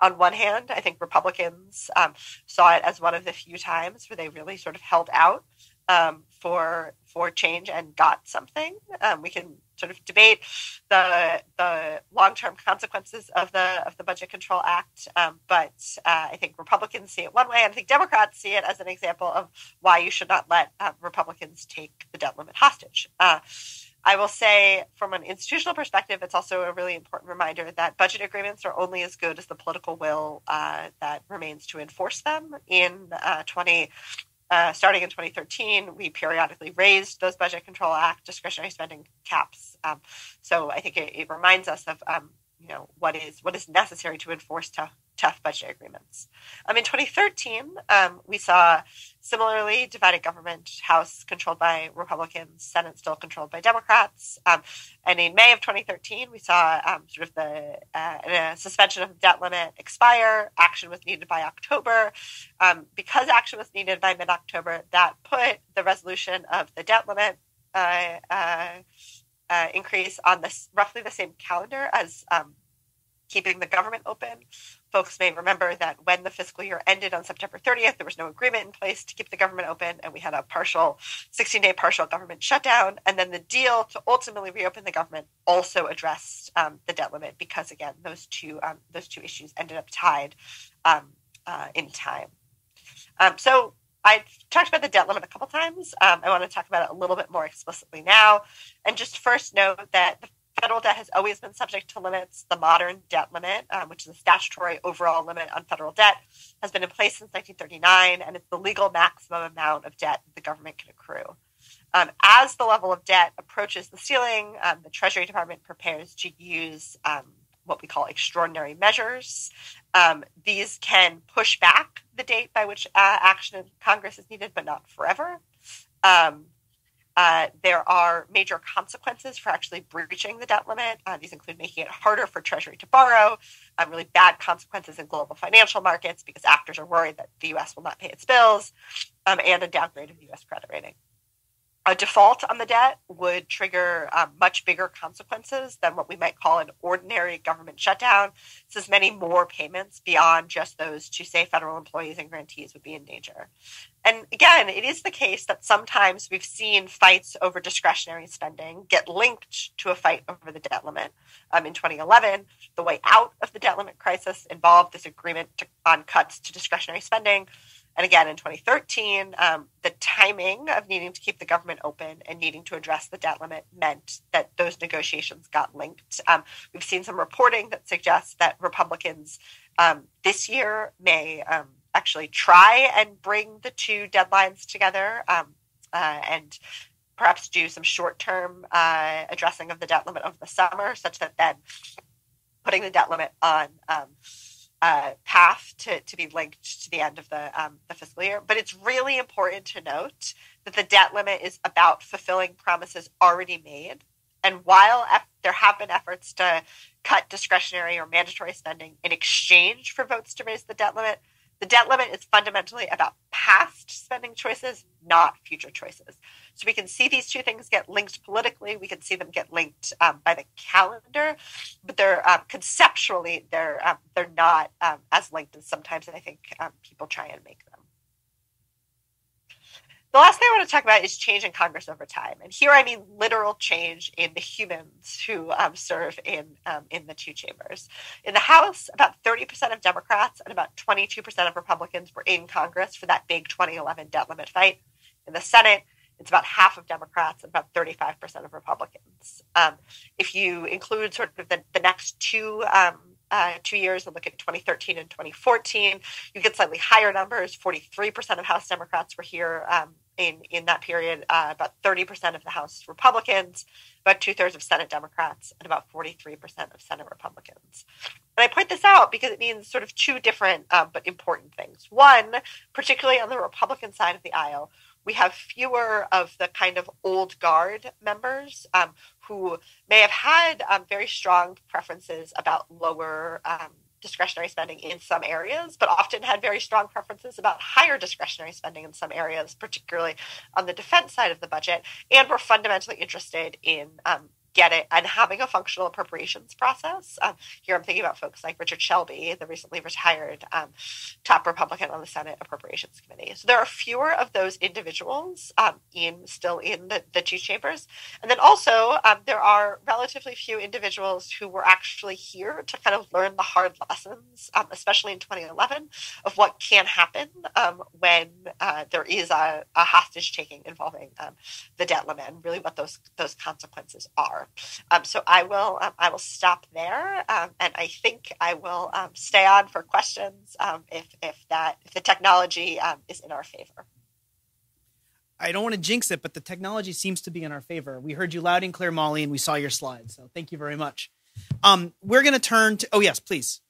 on one hand, I think Republicans um, saw it as one of the few times where they really sort of held out um, for for change and got something. Um, we can sort of debate the the long term consequences of the of the Budget Control Act, um, but uh, I think Republicans see it one way, and I think Democrats see it as an example of why you should not let uh, Republicans take the debt limit hostage. Uh, I will say, from an institutional perspective, it's also a really important reminder that budget agreements are only as good as the political will uh, that remains to enforce them. In uh, 20, uh, starting in 2013, we periodically raised those Budget Control Act discretionary spending caps. Um, so I think it, it, reminds us of um, you know what is what is necessary to enforce tough tough budget agreements. Um, in 2013, um, we saw similarly divided government, House controlled by Republicans, Senate still controlled by Democrats. Um, and in May of 2013, we saw um, sort of the uh, suspension of the debt limit expire. Action was needed by October. Um, because action was needed by mid October, that put the resolution of the debt limit. Uh, uh, uh, increase on this roughly the same calendar as um, keeping the government open. Folks may remember that when the fiscal year ended on September 30th, there was no agreement in place to keep the government open, and we had a partial 16 day partial government shutdown. And then the deal to ultimately reopen the government also addressed um, the debt limit because, again, those two um, those two issues ended up tied um, uh, in time. Um, so I talked about the debt limit a couple times. Um, I want to talk about it a little bit more explicitly now, and just first note that the federal debt has always been subject to limits. The modern debt limit, um, which is a statutory overall limit on federal debt, has been in place since 1939, and it's the legal maximum amount of debt the government can accrue. Um, as the level of debt approaches the ceiling, um, the Treasury Department prepares to use um, what we call extraordinary measures. Um, these can push back the date by which uh, action in Congress is needed, but not forever. Um, uh, there are major consequences for actually breaching the debt limit. Uh, these include making it harder for Treasury to borrow, um, really bad consequences in global financial markets because actors are worried that the U.S. will not pay its bills, um, and a downgrade of U.S. credit rating. A default on the debt would trigger um, much bigger consequences than what we might call an ordinary government shutdown. Since many more payments beyond just those to, say, federal employees and grantees would be in danger. And again, it is the case that sometimes we've seen fights over discretionary spending get linked to a fight over the debt limit. Um, in 2011, the way out of the debt limit crisis involved this agreement to, on cuts to discretionary spending. And again, in 2013, um, the timing of needing to keep the government open and needing to address the debt limit meant that those negotiations got linked. Um, we've seen some reporting that suggests that Republicans um, this year may um, actually try and bring the two deadlines together um, uh, and perhaps do some short term uh, addressing of the debt limit over the summer, such that then putting the debt limit on um, uh, path to, to be linked to the end of the, um, the fiscal year. But it's really important to note that the debt limit is about fulfilling promises already made. And while there have been efforts to cut discretionary or mandatory spending in exchange for votes to raise the debt limit, the debt limit is fundamentally about past spending choices, not future choices. So we can see these two things get linked politically. We can see them get linked um, by the calendar, but they're um, conceptually they're um, they're not um, as linked as sometimes I think um, people try and make them. The last thing I want to talk about is change in Congress over time, and here I mean literal change in the humans who um, serve in um, in the two chambers. In the House, about thirty percent of Democrats and about twenty two percent of Republicans were in Congress for that big 2011 debt limit fight. In the Senate, it's about half of Democrats and about 35% of Republicans. Um, if you include sort of the, the next two um, uh, two years and look at 2013 and 2014, you get slightly higher numbers. 43% of House Democrats were here um, in, in that period, uh, about 30% of the House Republicans, about two thirds of Senate Democrats, and about 43% of Senate Republicans. And I point this out because it means sort of two different um, but important things. One, particularly on the Republican side of the aisle, we have fewer of the kind of old guard members um, who may have had um, very strong preferences about lower um, discretionary spending in some areas, but often had very strong preferences about higher discretionary spending in some areas, particularly on the defense side of the budget, and were fundamentally interested in um, get it and having a functional appropriations process. Um, here I'm thinking about folks like Richard Shelby, the recently retired um, top Republican on the Senate Appropriations Committee. So there are fewer of those individuals um, in still in the, the two chambers. And then also um, there are relatively few individuals who were actually here to kind of learn the hard lessons, um, especially in 2011, of what can happen um, when uh, there is a, a hostage taking involving the debt limit and really what those those consequences are. Um, so I will um, I will stop there, um, and I think I will um, stay on for questions um, if if that if the technology um, is in our favor. I don't want to jinx it, but the technology seems to be in our favor. We heard you loud and clear, Molly, and we saw your slides. So thank you very much. we're going to turn to. Oh yes, please.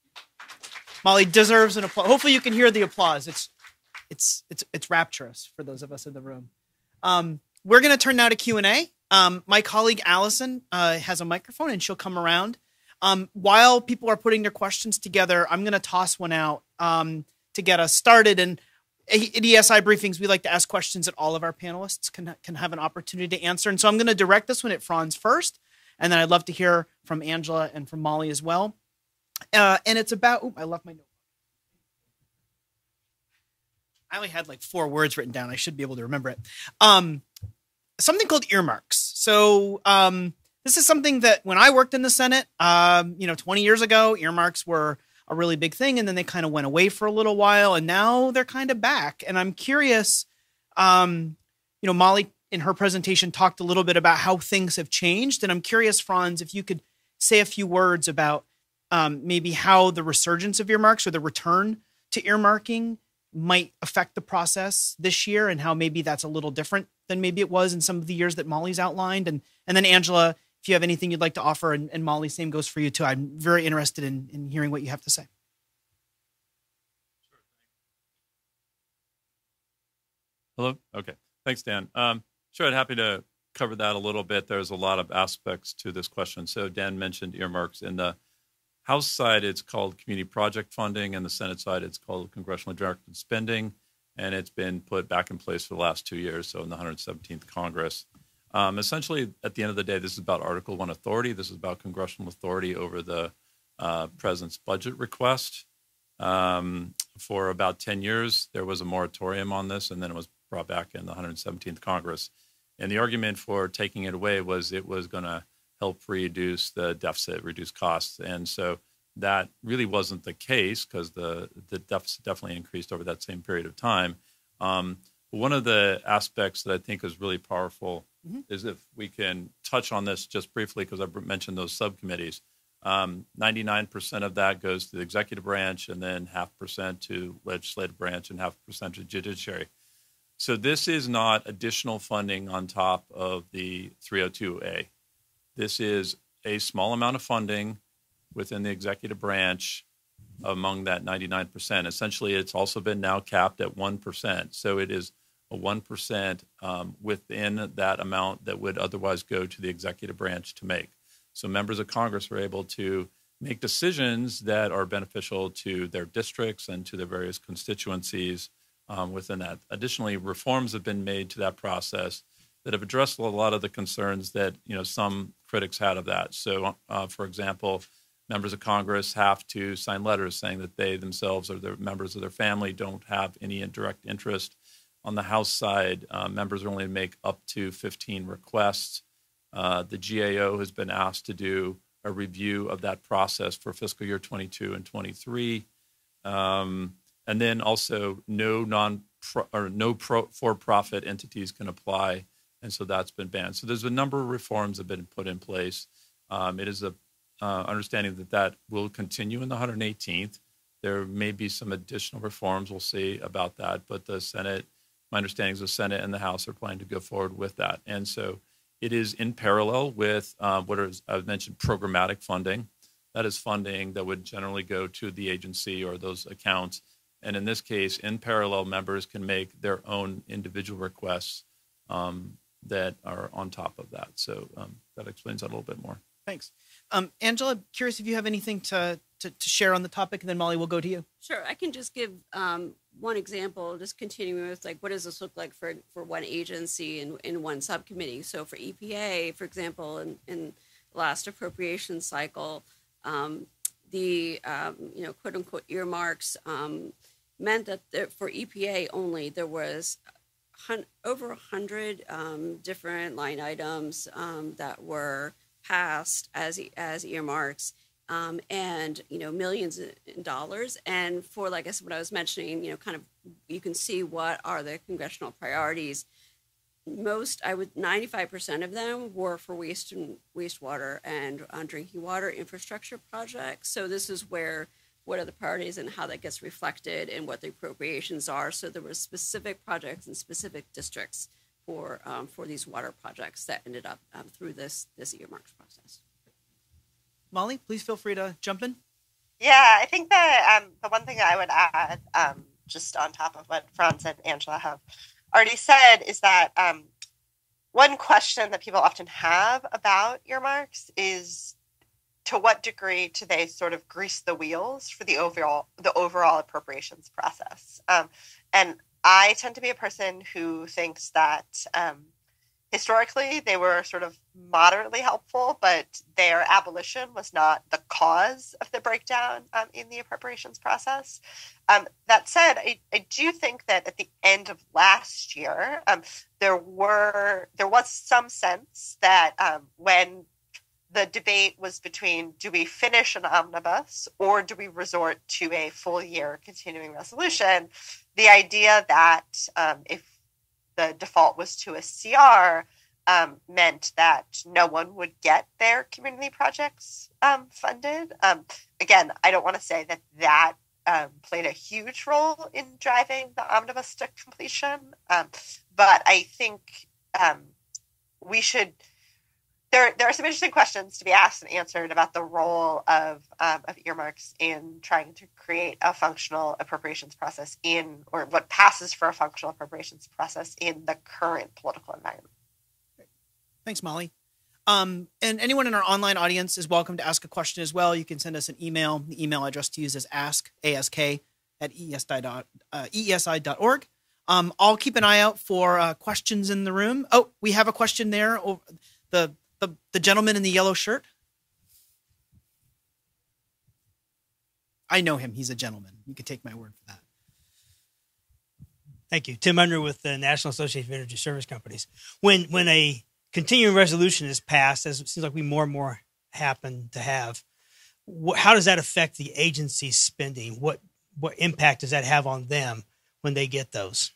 Molly deserves an applause. Hopefully, you can hear the applause. It's it's it's it's rapturous for those of us in the room. we're going to turn now to Q and A. Um, my colleague Allison uh, has a microphone and she'll come around. Um, while people are putting their questions together, I'm going to toss one out um, to get us started. And at EESI briefings, we like to ask questions that all of our panelists can, can have an opportunity to answer. And so I'm going to direct this one at Franz first. And then I'd love to hear from Angela and from Molly as well. Uh, and it's about, oh, I left my note. I only had like four words written down. I should be able to remember it. Um, something called earmarks. So um, this is something that when I worked in the Senate, um, you know, 20 years ago, earmarks were a really big thing, and then they kind of went away for a little while, and now they're kind of back. And I'm curious, um, you know, Molly in her presentation talked a little bit about how things have changed, and I'm curious, Franz, if you could say a few words about um, maybe how the resurgence of earmarks or the return to earmarking might affect the process this year and how maybe that's a little different than maybe it was in some of the years that Molly's outlined. And and then Angela, if you have anything you'd like to offer, and, and Molly, same goes for you too. I'm very interested in, in hearing what you have to say. Hello. Okay. Thanks, Dan. Um, sure. I'm happy to cover that a little bit. There's a lot of aspects to this question. So Dan mentioned earmarks in the House side, it's called community project funding, and the Senate side, it's called congressional directed spending. and it's been put back in place for the last two years, so in the 117th Congress. Um, essentially, at the end of the day, this is about Article 1 authority. This is about congressional authority over the uh, president's budget request. Um, for about 10 years, there was a moratorium on this, and then it was brought back in the 117th Congress. And the argument for taking it away was it was going to help reduce the deficit, reduce costs. And so that really wasn't the case because the, the deficit definitely increased over that same period of time. Um, one of the aspects that I think is really powerful mm-hmm. is if we can touch on this just briefly, because I mentioned those subcommittees. Um, 99% of that goes to the executive branch, and then half percent to legislative branch, and half percent to judiciary. So this is not additional funding on top of the 302A. This is a small amount of funding within the executive branch among that 99%. Essentially, it's also been now capped at 1%. So it is a 1% um, within that amount that would otherwise go to the executive branch to make. So members of Congress are able to make decisions that are beneficial to their districts and to their various constituencies um, within that. Additionally, reforms have been made to that process that have addressed a lot of the concerns that you know some critics had of that. So, uh, for example, members of Congress have to sign letters saying that they themselves or their members of their family don't have any indirect interest. On the House side, uh, members are only to make up to 15 requests. Uh, the GAO has been asked to do a review of that process for fiscal year 22 and 23. Um, and then also no non or no pro, for-profit entities can apply, and so that's been banned. So there's a number of reforms that have been put in place. Um, it is a uh, understanding that that will continue in the 118th. There may be some additional reforms. We'll see about that. But the Senate, my understanding is the Senate and the House are planning to go forward with that. And so it is in parallel with uh, what is, I've mentioned programmatic funding. That is funding that would generally go to the agency or those accounts. And in this case, in parallel, members can make their own individual requests um, that are on top of that. So um, that explains that a little bit more. Thanks. Um, Angela, curious if you have anything to, to, to, share on the topic, and then Molly, we'll go to you. Sure. I can just give um, one example, just continuing with like, what does this look like for, for one agency and in, in one subcommittee? So for EPA, for example, in, in last appropriation cycle, um, the, um, you know, quote unquote earmarks um, meant that there, for EPA only, there was hun- over 100 um, different line items that were – passed as as earmarks um, and you know millions in dollars. And for like I said what I was mentioning you know kind of you can see what are the congressional priorities most I would 95% of them were for waste and wastewater and uh, drinking water infrastructure projects. So this is where what are the priorities and how that gets reflected and what the appropriations are so there were specific projects and specific districts for um, for these water projects that ended up um, through this this earmarks process. Molly, please feel free to jump in. Yeah, I think that um, the one thing I would add, um, just on top of what Franz and Angela have already said, is that um, one question that people often have about earmarks is to what degree do they sort of grease the wheels for the overall the overall appropriations process? Um, and I tend to be a person who thinks that um, historically they were sort of moderately helpful, but their abolition was not the cause of the breakdown um, in the appropriations process. Um, that said, I, I, do think that at the end of last year, um, there were there was some sense that um, when the debate was between do we finish an omnibus or do we resort to a full year continuing resolution? The idea that um, if the default was to a CR um, meant that no one would get their community projects um, funded. Um, again, I don't want to say that that um, played a huge role in driving the omnibus to completion, um, but I think we should there, there are some interesting questions to be asked and answered about the role of, um, of earmarks in trying to create a functional appropriations process in, or what passes for a functional appropriations process in the current political environment. Thanks, Molly. Um, and anyone in our online audience is welcome to ask a question as well. You can send us an email. The email address to use is ask, ask, at eesi.org. Uh, EESI.org. Um, I'll keep an eye out for uh, questions in the room. Oh, we have a question there. Oh, the, the the gentleman in the yellow shirt. I know him. He's a gentleman. You can take my word for that. Thank you, Tim Unruh with the National Association of Energy Service Companies. When when a continuing resolution is passed, as it seems like we more and more happen to have, wh- how does that affect the agency's spending? What what impact does that have on them when they get those?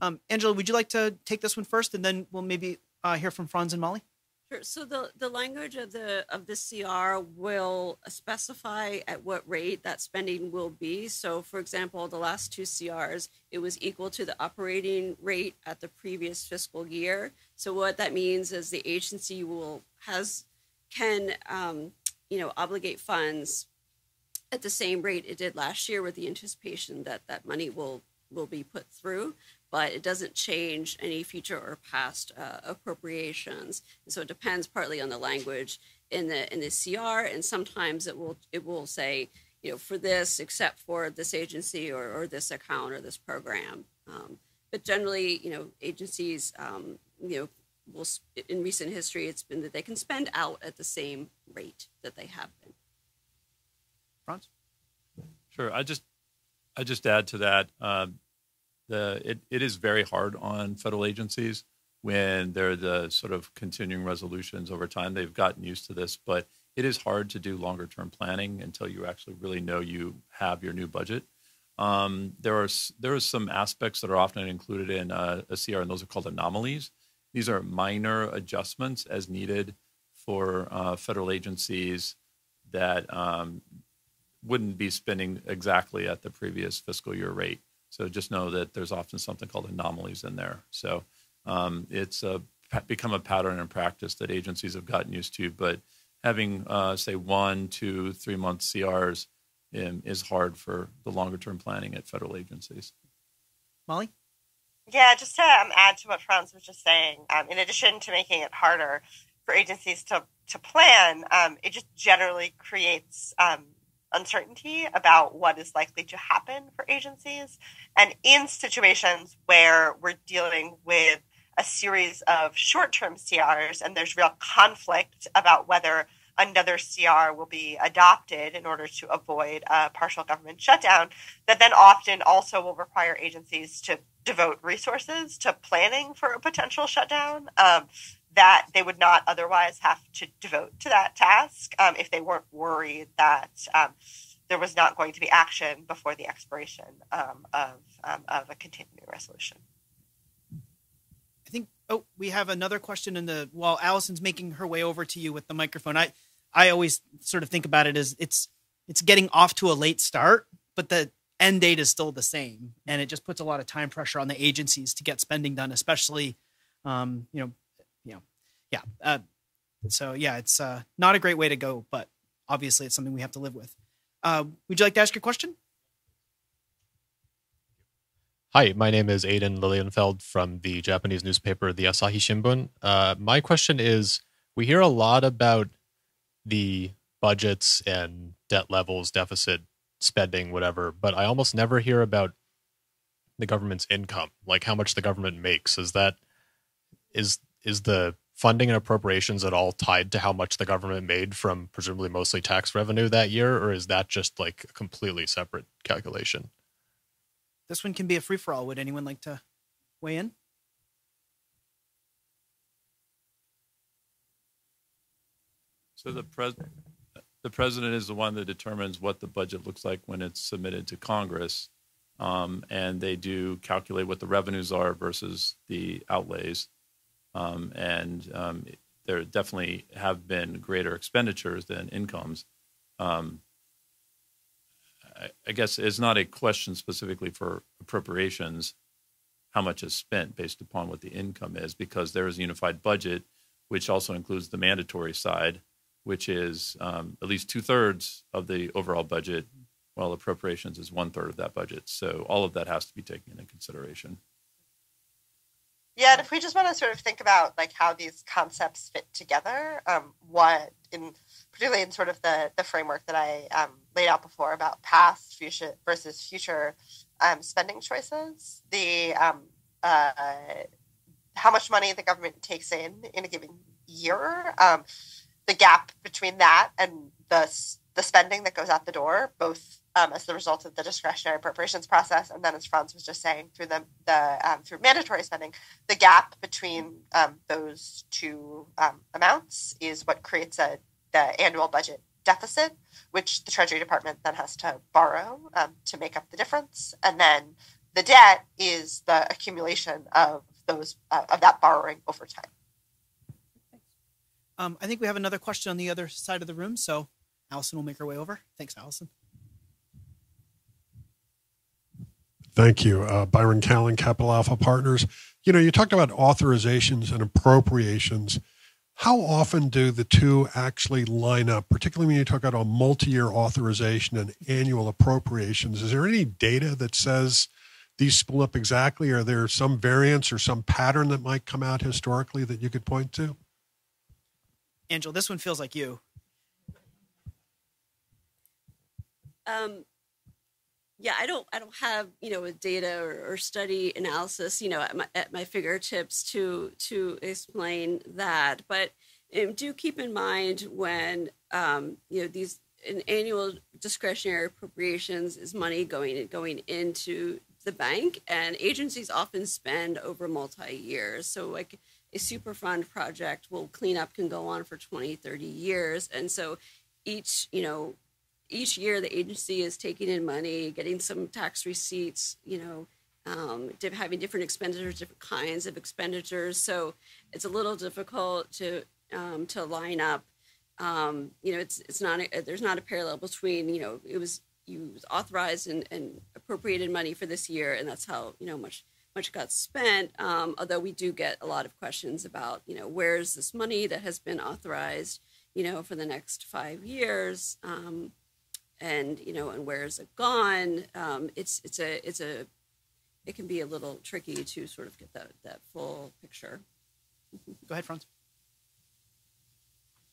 Um, Angela, would you like to take this one first, and then we'll maybe uh, hear from Franz and Molly? Sure. So the, the language of the of the CR will specify at what rate that spending will be. So, for example, the last two CRs, it was equal to the operating rate at the previous fiscal year. So, what that means is the agency will has can um, you know obligate funds at the same rate it did last year, with the anticipation that that money will will be put through but it doesn't change any future or past uh, appropriations. And so it depends partly on the language in the in the CR, and sometimes it will it will say you know for this except for this agency or, or this account or this program. Um, but generally, you know, agencies, um, you know, will in recent history, it's been that they can spend out at the same rate that they have been. Franz? Sure. I just I just add to that. Um, the it, it is very hard on federal agencies when they're the sort of continuing resolutions over time. They've gotten used to this, but it is hard to do longer term planning until you actually really know you have your new budget. Um, there are there are some aspects that are often included in a, a CR, and those are called anomalies. These are minor adjustments as needed for uh, federal agencies that um, wouldn't be spending exactly at the previous fiscal year rate. So just know that there's often something called anomalies in there. So um, it's a, become a pattern and practice that agencies have gotten used to. But having, uh, say, one, two, three month CRs um, is hard for the longer term planning at federal agencies. Molly? Yeah, just to um, add to what Franz was just saying, um, in addition to making it harder for agencies to, to plan, um, it just generally creates um, uncertainty about what is likely to happen for agencies. And in situations where we're dealing with a series of short term CRs and there's real conflict about whether another CR will be adopted in order to avoid a partial government shutdown, that then often also will require agencies to devote resources to planning for a potential shutdown. Um, that they would not otherwise have to devote to that task um, if they weren't worried that um, there was not going to be action before the expiration um, of, um, of a continuing resolution. I think. Oh, we have another question in the while Allison's making her way over to you with the microphone. I I always sort of think about it as it's it's getting off to a late start, but the end date is still the same, and it just puts a lot of time pressure on the agencies to get spending done, especially um, you know you know, yeah. Uh, so yeah, it's uh, not a great way to go, but obviously it's something we have to live with. Uh, would you like to ask your question? Hi, my name is Aidan Lilienfeld from the Japanese newspaper, the Asahi Shimbun. Uh, my question is we hear a lot about the budgets and debt levels, deficit, spending, whatever, but I almost never hear about the government's income, like how much the government makes. Is that is is the funding and appropriations at all tied to how much the government made from presumably mostly tax revenue that year, or is that just like a completely separate calculation? This one can be a free for all. Would anyone like to weigh in? So the pres- the president is the one that determines what the budget looks like when it's submitted to Congress, um, and they do calculate what the revenues are versus the outlays. Um, and um, there definitely have been greater expenditures than incomes. Um, I, I, guess it's not a question specifically for appropriations, how much is spent based upon what the income is, because there is a unified budget, which also includes the mandatory side, which is um, at least two thirds of the overall budget, while appropriations is one third of that budget. So all of that has to be taken into consideration. Yeah, and if we just want to sort of think about like how these concepts fit together, um, what in particularly in sort of the the framework that I um, laid out before about past, future versus future um, spending choices, the um, uh, how much money the government takes in in a given year, um, the gap between that and the the spending that goes out the door, both um, as the result of the discretionary appropriations process, and then as Franz was just saying, through the the um, through mandatory spending, the gap between um, those two um, amounts is what creates a the annual budget deficit, which the Treasury Department then has to borrow um, to make up the difference, and then the debt is the accumulation of those uh, of that borrowing over time. Um, I think we have another question on the other side of the room, so Allison will make her way over. Thanks, Allison. Thank you. Uh, Byron Callan, Capital Alpha Partners. You know, you talked about authorizations and appropriations. How often do the two actually line up, particularly when you talk about a multi year authorization and annual appropriations? Is there any data that says these split up exactly? Are there some variance or some pattern that might come out historically that you could point to? Angel, this one feels like you. Um, yeah, I don't, I don't have you know a data or, or study analysis you know at my, at my fingertips to to explain that, but um, do keep in mind when um, you know these an annual discretionary appropriations is money going going into the bank, and agencies often spend over multi years. So like a Superfund project will clean up can go on for 20 30 years and so each you know each year the agency is taking in money, getting some tax receipts, you know, um, having different expenditures, different kinds of expenditures. So it's a little difficult to um, to line up. Um, you know, it's it's not a, there's not a parallel between you know it was you authorized and, and, appropriated money for this year, and that's how you know much much got spent. Um, although we do get a lot of questions about you know where's this money that has been authorized you know for the next five years. Um, and you know and where is it gone? Um, it's it's a it's a it can be a little tricky to sort of get that that full picture. Go ahead franz.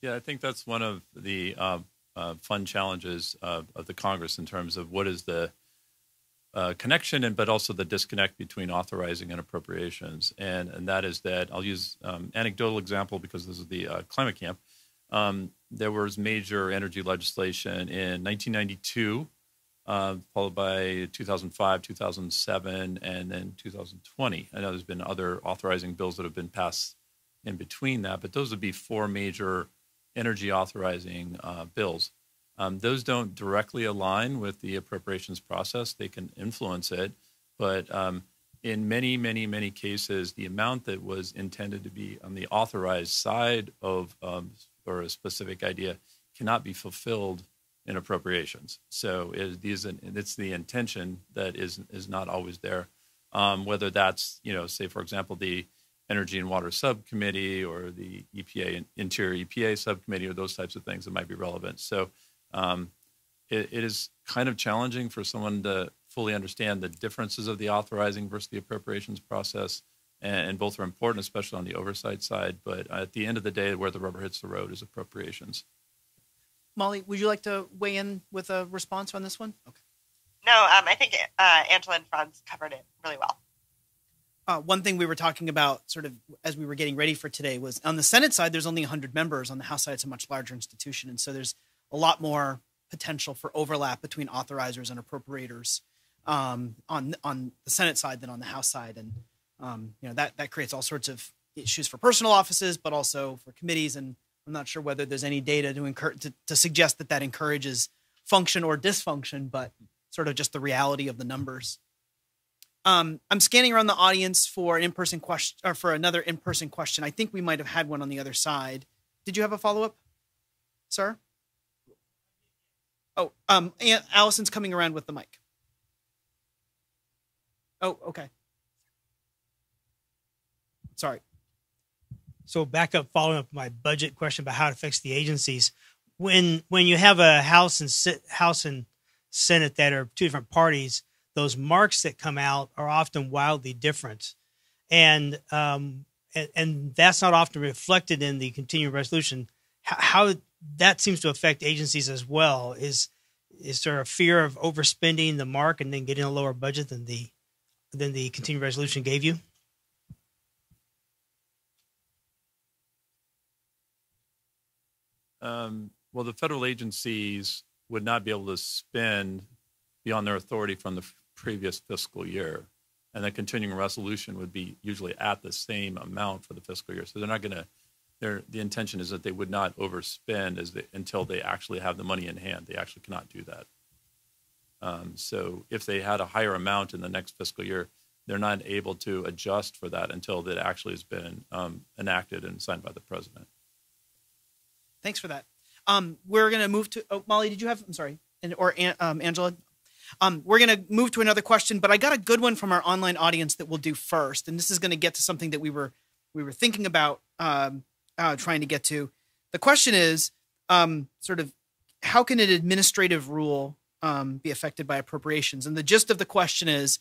Yeah i think that's one of the uh, uh, fun challenges of the congress in terms of what is the uh, connection and but also the disconnect between authorizing and appropriations. And and that is that i'll use um, anecdotal example because this is the uh, climate camp um, there was major energy legislation in 1992, uh, followed by 2005, 2007, and then 2020. I know there's been other authorizing bills that have been passed in between that, but those would be four major energy authorizing uh, bills. Um, those don't directly align with the appropriations process. They can influence it, but um, in many, many, many cases, the amount that was intended to be on the authorized side of um, or a specific idea cannot be fulfilled in appropriations. So it, these, it's the intention that is is not always there. Um, whether that's you know, say for example, the Energy and Water Subcommittee or the EPA Interior EPA Subcommittee or those types of things that might be relevant. So um, it, it is kind of challenging for someone to fully understand the differences of the authorizing versus the appropriations process and, and, both are important, especially on the oversight side. But at the end of the day, where the rubber hits the road is appropriations. Molly, would you like to weigh in with a response on this one? Okay. No, um, I think uh, Angela and Franz covered it really well. Uh, one thing we were talking about, sort of as we were getting ready for today, was on the Senate side, there's only 100 members. On the House side, it's a much larger institution, and so there's a lot more potential for overlap between authorizers and appropriators um, on on the Senate side than on the House side. And um, you know that that creates all sorts of issues for personal offices, but also for committees. And I'm not sure whether there's any data to encourage to, to suggest that that encourages function or dysfunction, but sort of just the reality of the numbers. Um, I'm scanning around the audience for an in-person question or for another in-person question. I think we might have had one on the other side. Did you have a follow-up, sir? Oh, um, Allison's coming around with the mic. Oh, okay. Sorry. So back up, following up my budget question about how it affects the agencies. When when you have a house and sit, house and senate that are two different parties, those marks that come out are often wildly different, and um, and, and that's not often reflected in the continuing resolution. How, how that seems to affect agencies as well is is there a fear of overspending the mark and then getting a lower budget than the than the continuing resolution gave you? Um, well, the federal agencies would not be able to spend beyond their authority from the previous fiscal year. And the continuing resolution would be usually at the same amount for the fiscal year. So they're not going to, the intention is that they would not overspend as they, until they actually have the money in hand. They actually cannot do that. Um, so if they had a higher amount in the next fiscal year, they're not able to adjust for that until it actually has been um, enacted and signed by the president. Thanks for that. Um, we're gonna move to oh, Molly. Did you have? I'm sorry, and or um, Angela. Um, we're gonna move to another question, but I got a good one from our online audience that we'll do first, and this is gonna get to something that we were we were thinking about um, uh, trying to get to. The question is um, sort of how can an administrative rule um, be affected by appropriations? And the gist of the question is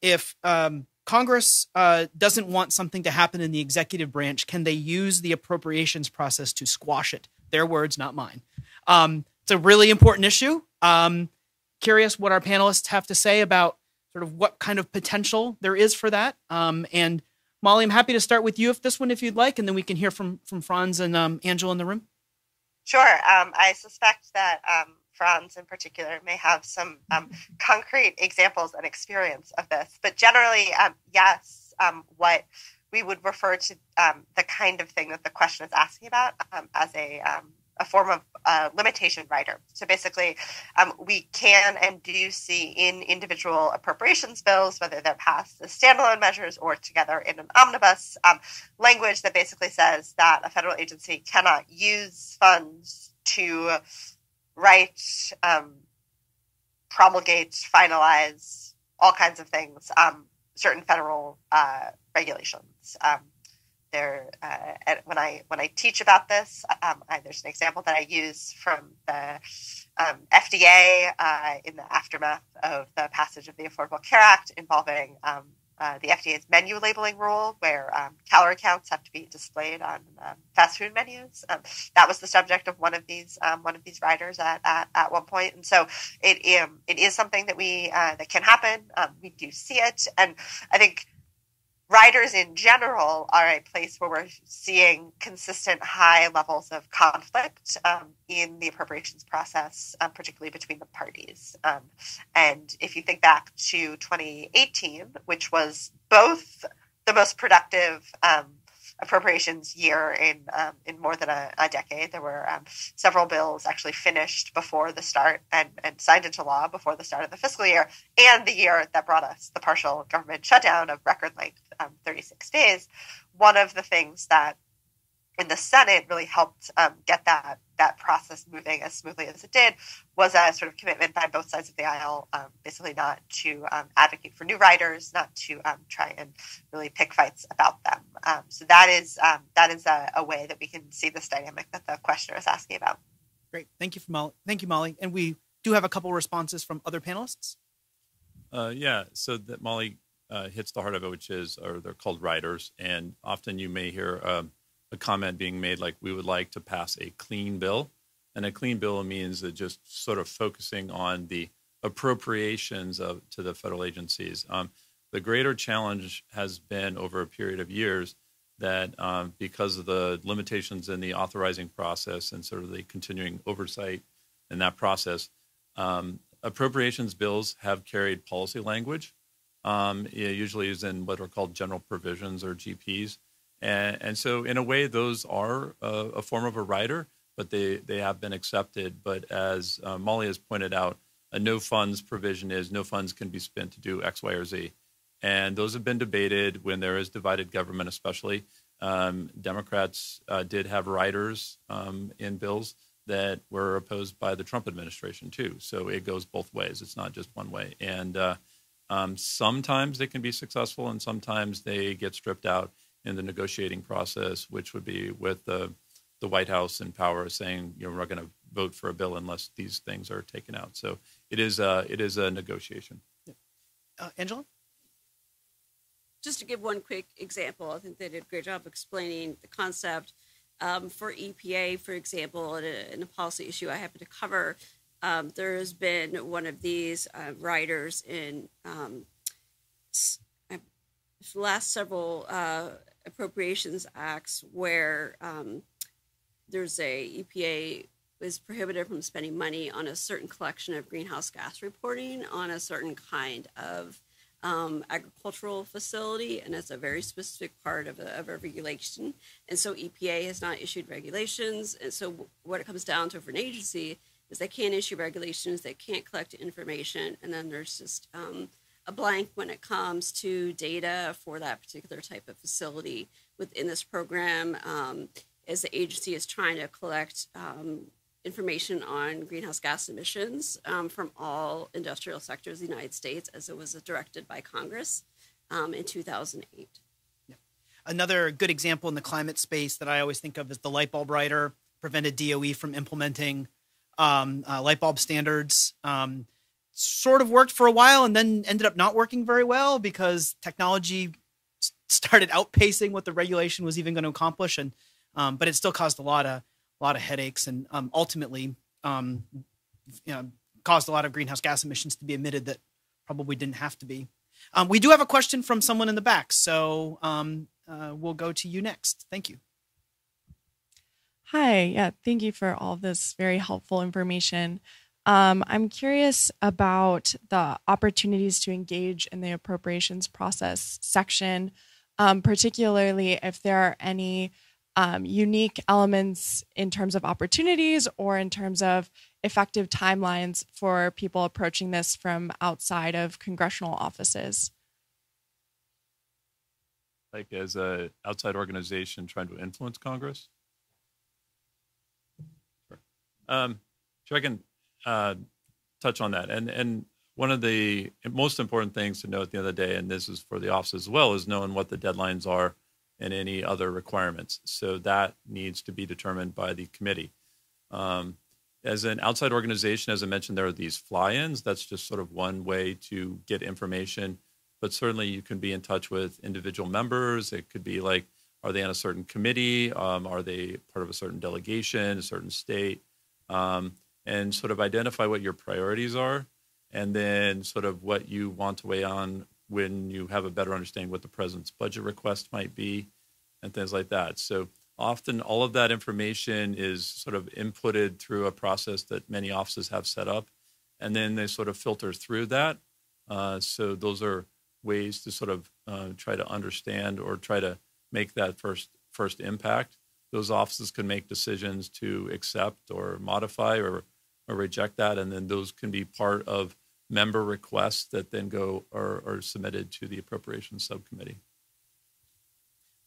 if um, Congress uh, doesn't want something to happen in the executive branch, can they use the appropriations process to squash it? Their words, not mine. Um, it's a really important issue. Um, curious what our panelists have to say about sort of what kind of potential there is for that. Um, and Molly, I'm happy to start with you if this one, if you'd like, and then we can hear from from Franz and um, Angela in the room. Sure. Um, I suspect that um, Franz, in particular, may have some um, concrete examples and experience of this. But generally, um, yes, um, what we would refer to um, the kind of thing that the question is asking about as a a form of uh, limitation rider. So basically, um, we can and do see in individual appropriations bills, whether they're passed as standalone measures or together in an omnibus, um, language that basically says that a federal agency cannot use funds to write, um, promulgate, finalize all kinds of things, um, certain federal uh, regulations. Um, there uh, when I when I teach about this, um, I, there's an example that I use from the um, FDA uh, in the aftermath of the passage of the Affordable Care Act involving um, uh, the FDA's menu labeling rule, where um, calorie counts have to be displayed on um, fast food menus. Um, that was the subject of one of these one of these riders at, at, at one point, and so it it is something that we uh, that can happen. we do see it, and I think riders in general are a place where we're seeing consistent high levels of conflict um, in the appropriations process, um, particularly between the parties. Um, and if you think back to 2018, which was both the most productive um, appropriations year in um, in more than a, a decade. There were um, several bills actually finished before the start and, and signed into law before the start of the fiscal year, and the year that brought us the partial government shutdown of record length, um, 36 days. One of the things that in the Senate really helped um, get that that process moving as smoothly as it did was a sort of commitment by both sides of the aisle, um, basically not to um, advocate for new riders, not to um, try and really pick fights about them. Um, so that is um, that is a, a, way that we can see this dynamic that the questioner is asking about. Great, thank you, Molly. Thank you, Molly. And we do have a couple responses from other panelists. Uh, yeah, so that Molly uh, hits the heart of it, which is, or they're called riders, and often you may hear um, a comment being made like we would like to pass a clean bill. And a clean bill means that just sort of focusing on the appropriations of to the federal agencies. Um, the greater challenge has been over a period of years that um, because of the limitations in the authorizing process and sort of the continuing oversight in that process, um, appropriations bills have carried policy language. Um, it usually is in what are called general provisions or GPs. And, and so, in a way, those are a, a, form of a rider, but they, they have been accepted. But as uh, Molly has pointed out, a no funds provision is no funds can be spent to do X, Y, or Z. And those have been debated when there is divided government, especially. Um, Democrats uh, did have riders um, in bills that were opposed by the Trump administration, too. So it goes both ways. It's not just one way. And uh, um, sometimes they can be successful, and sometimes they get stripped out in the negotiating process, which would be with the the White House in power saying, you know, we're not going to vote for a bill unless these things are taken out. So it is a it is a negotiation. Uh, Angela. Just to give one quick example, I think they did a great job explaining the concept. Um, for EPA, for example, in a, in a, policy issue I happen to cover, um, there has been one of these uh, riders in um, the last several uh, appropriations acts where um, there's a EPA is prohibited from spending money on a certain collection of greenhouse gas reporting on a certain kind of um, agricultural facility, and it's a very specific part of a, of a regulation. And so EPA has not issued regulations. And so what it comes down to for an agency is they can't issue regulations, they can't collect information, and then there's just um, a blank when it comes to data for that particular type of facility within this program. Um, as the agency is trying to collect um, information on greenhouse gas emissions um, from all industrial sectors of the United States as it was directed by Congress um, in 2008. Another good example in the climate space that I always think of is the light bulb rider prevented DOE from implementing um, uh, light bulb standards. Sort of worked for a while and then ended up not working very well because technology started outpacing what the regulation was even going to accomplish. And um, but it still caused a lot of a lot of headaches, and um, ultimately, um, you know, caused a lot of greenhouse gas emissions to be emitted that probably didn't have to be. Um, we do have a question from someone in the back, so um, uh, we'll go to you next. Thank you. Hi, yeah, thank you for all this very helpful information. Um, I'm curious about the opportunities to engage in the appropriations process section, um, particularly if there are any um, unique elements in terms of opportunities or in terms of effective timelines for people approaching this from outside of congressional offices? Like as a outside organization trying to influence Congress? Sure. Um, I can uh, touch on that. And and one of the most important things to know at the end of the day, and this is for the office as well, is knowing what the deadlines are and any other requirements. So that needs to be determined by the committee. Um, as an outside organization, as I mentioned, there are these fly ins. That's just sort of one way to get information. But certainly you can be in touch with individual members. It could be like, are they on a certain committee? Um, are they part of a certain delegation, a certain state? Um, and sort of identify what your priorities are and then sort of what you want to weigh on when you have a better understanding what the president's budget request might be and things like that. So often all of that information is sort of inputted through a process that many offices have set up, and then they sort of filter through that. Uh, so those are ways to sort of uh, try to understand or try to make that first first impact. Those offices can make decisions to accept or modify or, or reject that, and then those can be part of member requests that then go or are submitted to the appropriations subcommittee.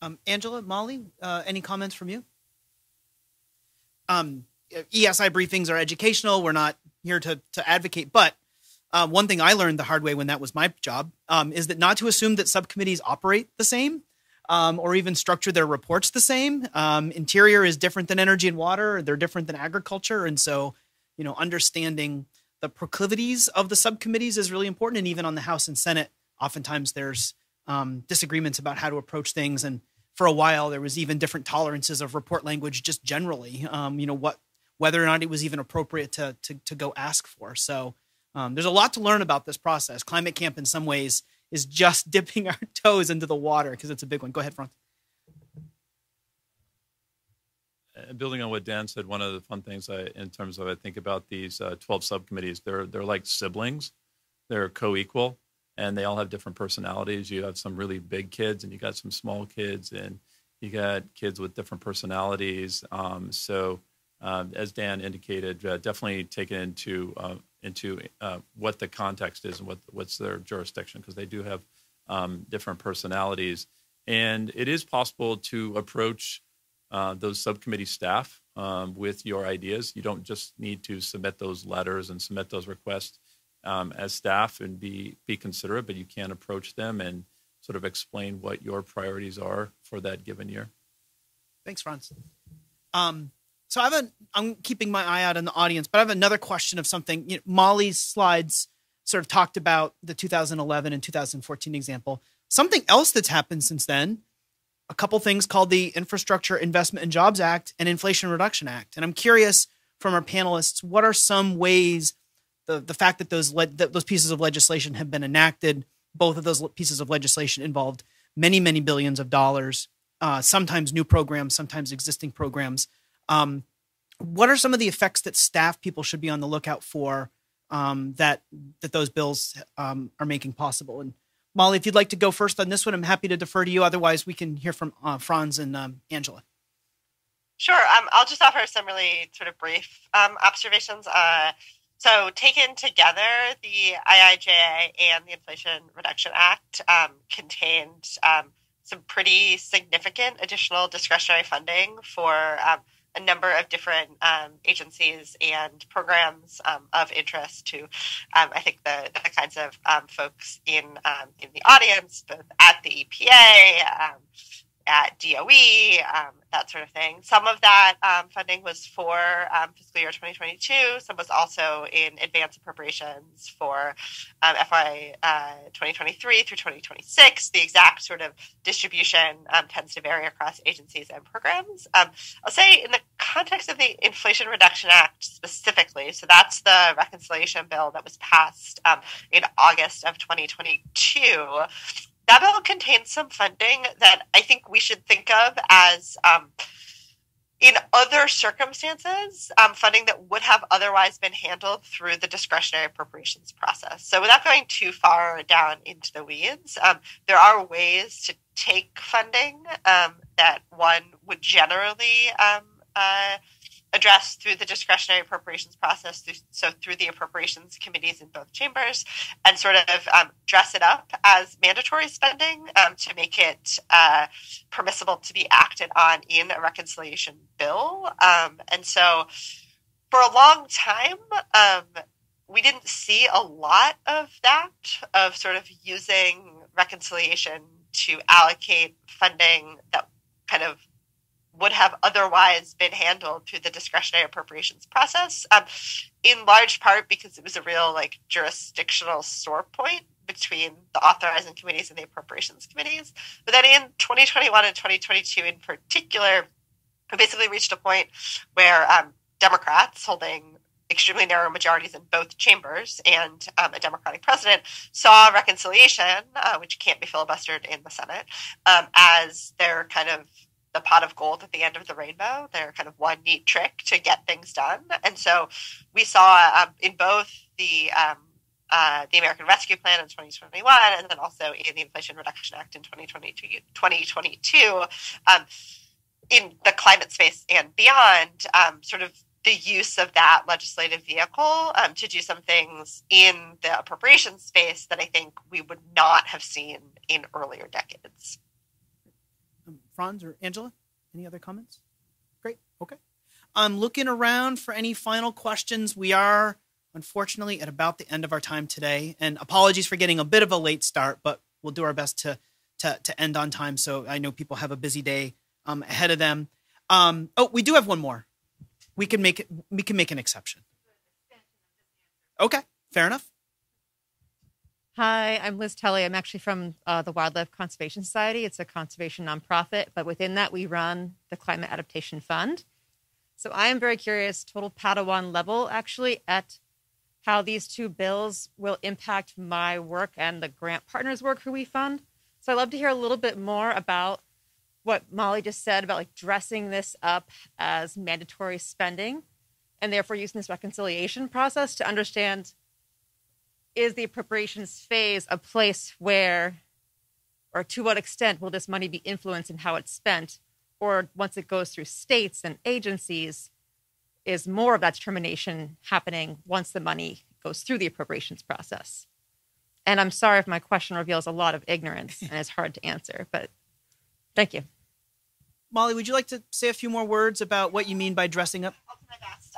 Um, Angela, Molly, uh, any comments from you? Um, EESI briefings are educational. We're not here to to advocate, but uh, one thing I learned the hard way when that was my job um, is that not to assume that subcommittees operate the same um, or even structure their reports the same. Um, interior is different than energy and water; they're different than agriculture, and so you know understanding the proclivities of the subcommittees is really important. And even on the House and Senate, oftentimes there's um, disagreements about how to approach things. And for a while, there was even different tolerances of report language, just generally. Um, you know what, whether or not it was even appropriate to to, to go ask for. So um, there's a lot to learn about this process. Climate Camp, in some ways, is just dipping our toes into the water because it's a big one. Go ahead, Franz. Uh, building on what Dan said, one of the fun things I, in terms of I think about these uh, 12 subcommittees, they're they're like siblings, they're co-equal, and they all have different personalities. You have some really big kids, and you got some small kids, and you got kids with different personalities. Um, so, um, as Dan indicated, uh, definitely take it into uh, into uh, what the context is and what what's their jurisdiction because they do have um, different personalities, and it is possible to approach uh, those subcommittee staff um, with your ideas. You don't just need to submit those letters and submit those requests um, as staff and be be considerate, but you can approach them and sort of explain what your priorities are for that given year. Thanks, Franz. Um, so I have a. I'm keeping my eye out in the audience, but I have another question of something. You know, Molly's slides sort of talked about the 2011 and 2014 example. Something else that's happened since then a couple things called the Infrastructure Investment and Jobs Act and Inflation Reduction Act. And I'm curious from our panelists. What are some ways the the fact that those le- that those pieces of legislation have been enacted? Both of those pieces of legislation involved many many billions of dollars. Uh, sometimes new programs, sometimes existing programs. Um, what are some of the effects that staff people should be on the lookout for um, that that those bills um, are making possible? And Molly, if you'd like to go first on this one, I'm happy to defer to you. Otherwise, we can hear from uh, Franz and um, Angela. Sure. Um, I'll just offer some really sort of brief um, observations. Uh, so, taken together, the IIJA and the Inflation Reduction Act um, contained some pretty significant additional discretionary funding for a number of different um, agencies and programs um, of interest to, um, I think, the, the kinds of um, folks in um, in the audience, both at the EPA, um, at DOE, that sort of thing. Some of that um, funding was for um, fiscal year 2022. Some was also in advance appropriations for um, FY uh, 2023 through 2026. The exact sort of distribution um, tends to vary across agencies and programs. Um, I'll say in the context of the Inflation Reduction Act specifically, so that's the reconciliation bill that was passed um, in August of 2022 that bill contains some funding that I think we should think of as um, in other circumstances, um, funding that would have otherwise been handled through the discretionary appropriations process. So, without going too far down into the weeds, um, there are ways to take funding um, that one would generally um, uh, addressed through the discretionary appropriations process, through, so through the appropriations committees in both chambers, and sort of um, dress it up as mandatory spending um, to make it uh, permissible to be acted on in a reconciliation bill. Um, and so, for a long time, um, we didn't see a lot of that, of sort of using reconciliation to allocate funding that kind of would have otherwise been handled through the discretionary appropriations process, um, in large part because it was a real like jurisdictional sore point between the authorizing committees and the appropriations committees. But then in 2021 and 2022 in particular, we basically reached a point where um, Democrats holding extremely narrow majorities in both chambers and um, a Democratic president saw reconciliation, uh, which can't be filibustered in the Senate, um, as their kind of the pot of gold at the end of the rainbow. They're kind of one neat trick to get things done. And so we saw um, in both the um, uh, the American Rescue Plan in 2021 and then also in the Inflation Reduction Act in 2022, 2022 um, in the climate space and beyond, um, sort of the use of that legislative vehicle um, to do some things in the appropriation space that I think we would not have seen in earlier decades. Franz or Angela, any other comments? Great. Okay. I'm looking around for any final questions. We are unfortunately at about the end of our time today, and apologies for getting a bit of a late start, but we'll do our best to to, to end on time. So I know people have a busy day um, ahead of them. Um, oh, we do have one more. We can make it. We can make an exception. Okay, fair enough. Hi, I'm Liz Telly. I'm actually from uh, the Wildlife Conservation Society. It's a conservation nonprofit, but within that, we run the Climate Adaptation Fund. So I am very curious, total Padawan level, actually, at how these two bills will impact my work and the grant partners' work who we fund. So I'd love to hear a little bit more about what Molly just said about like dressing this up as mandatory spending and therefore using this reconciliation process to understand is the appropriations phase a place where, or to what extent will this money be influenced in how it's spent? Or once it goes through states and agencies, is more of that determination happening once the money goes through the appropriations process? And I'm sorry if my question reveals a lot of ignorance and is hard to answer, but thank you. Molly, would you like to say a few more words about what you mean by dressing up?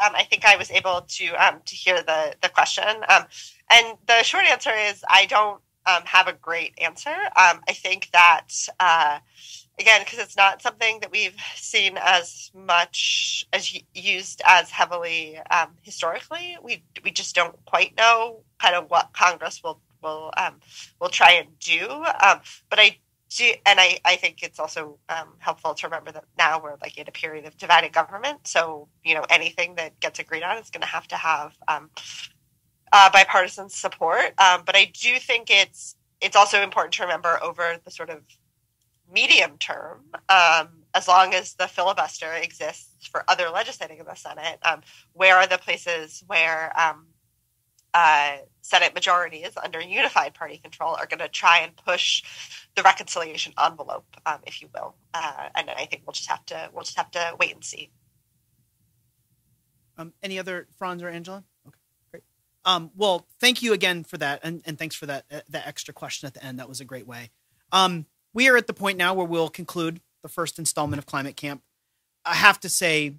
Um, I think I was able to um, to hear the the question. Um, and the short answer is I don't um, have a great answer. Um, I think that, uh, again, because it's not something that we've seen as much as used as heavily um, historically, we, we just don't quite know kind of what Congress will will will try and do. But I do, and I, I think it's also um, helpful to remember that now we're like in a period of divided government. So, you know, anything that gets agreed on is going to have to have um, uh, bipartisan support. Um, but I do think it's it's also important to remember over the sort of medium term, um, as long as the filibuster exists for other legislating in the Senate, um, where are the places where um, uh, Senate majorities under unified party control are going to try and push the reconciliation envelope, um, if you will. Uh, and I think we'll just have to we'll just have to wait and see. Um, any other Franz or Angela? Okay, great. Um, well, thank you again for that, and, and thanks for that uh, that extra question at the end. That was a great way. Um, we are at the point now where we'll conclude the first installment of Climate Camp. I have to say,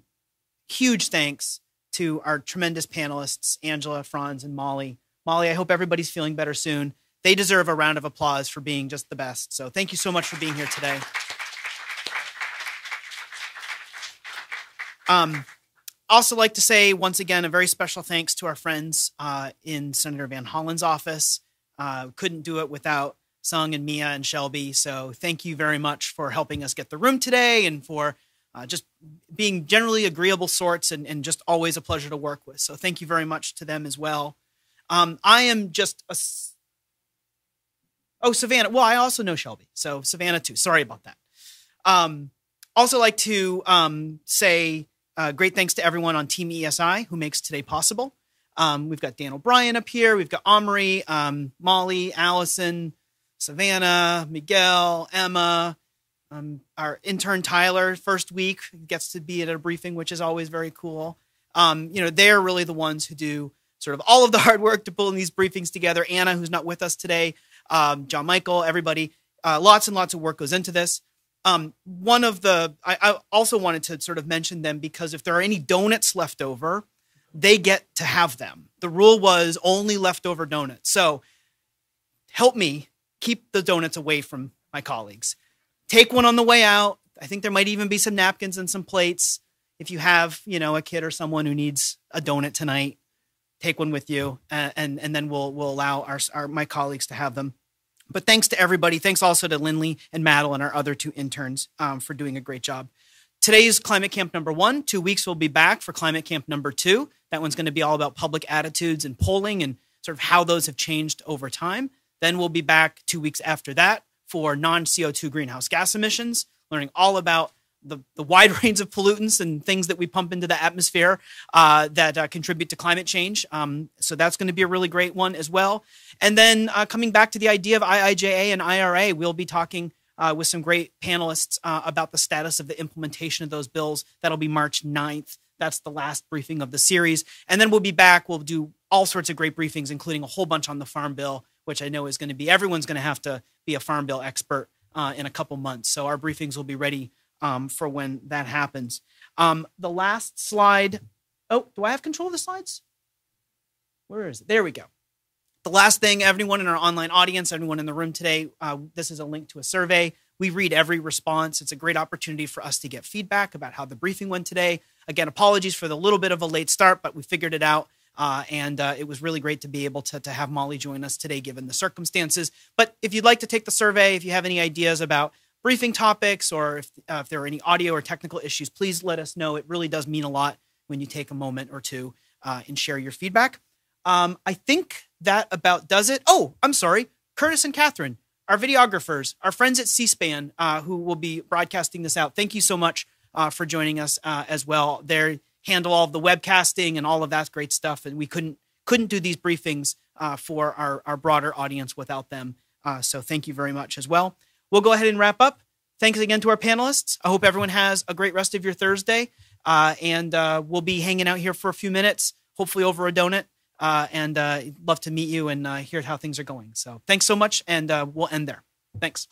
huge thanks to our tremendous panelists, Angela, Franz, and Molly. Molly, I hope everybody's feeling better soon. They deserve a round of applause for being just the best. So thank you so much for being here today. Um, also like to say once again a very special thanks to our friends uh, in Senator Van Hollen's office. Uh, couldn't do it without Sung and Mia and Shelby. So thank you very much for helping us get the room today and for uh, just being generally agreeable sorts and, and just always a pleasure to work with. So thank you very much to them as well. Um, I am just a. Oh, Savannah. Well, I also know Shelby. So Savannah too. Sorry about that. Um, also like to um, say uh, great thanks to everyone on Team EESI who makes today possible. Um, we've got Dan O'Brien up here. We've got Omri, um, Molly, Allison, Savannah, Miguel, Emma, um, our intern Tyler. First week gets to be at a briefing, which is always very cool. Um, you know, they're really the ones who do sort of all of the hard work to pulling these briefings together. Anna, who's not with us today, um, John Michael, everybody. Uh, lots and lots of work goes into this. Um, one of the, I, I also wanted to sort of mention them because if there are any donuts left over, they get to have them. The rule was only leftover donuts. So help me keep the donuts away from my colleagues. Take one on the way out. I think there might even be some napkins and some plates. If you have, you know, a kid or someone who needs a donut tonight, take one with you, and and, and then we'll we'll allow our, our my colleagues to have them. But thanks to everybody. Thanks also to Lindley and Madeline, our other two interns, um, for doing a great job. Today's Climate Camp number one. Two weeks we'll be back for Climate Camp number two. That one's going to be all about public attitudes and polling and sort of how those have changed over time. Then we'll be back two weeks after that for non CO2 greenhouse gas emissions, learning all about the, the wide range of pollutants and things that we pump into the atmosphere uh, that uh, contribute to climate change. Um, so that's going to be a really great one as well. And then uh, coming back to the idea of IIJA and IRA, we'll be talking uh, with some great panelists uh, about the status of the implementation of those bills. That'll be March 9th. That's the last briefing of the series. And then we'll be back. We'll do all sorts of great briefings, including a whole bunch on the Farm Bill, which I know is going to be everyone's going to have to be a Farm Bill expert uh, in a couple months. So our briefings will be ready um, for when that happens. Um, the last slide. Oh, do I have control of the slides? Where is it? There we go. The last thing, everyone in our online audience, everyone in the room today, uh, this is a link to a survey. We read every response. It's a great opportunity for us to get feedback about how the briefing went today. Again, apologies for the little bit of a late start, but we figured it out. Uh, and uh, it was really great to be able to, to have Molly join us today, given the circumstances. But if you'd like to take the survey, if you have any ideas about briefing topics or if, uh, if there are any audio or technical issues, please let us know. It really does mean a lot when you take a moment or two uh, and share your feedback. Um, I think that about does it. Oh, I'm sorry. Curtis and Catherine, our videographers, our friends at C-SPAN, uh, who will be broadcasting this out. Thank you so much uh, for joining us as well. They handle all of the webcasting and all of that great stuff, and we couldn't couldn't do these briefings uh, for our, our broader audience without them. Uh, so thank you very much as well we'll go ahead and wrap up. Thanks again to our panelists. I hope everyone has a great rest of your Thursday. Uh, and uh, we'll be hanging out here for a few minutes, hopefully over a donut. Uh, and uh, love to meet you and hear how things are going. So thanks so much, and we'll end there. Thanks.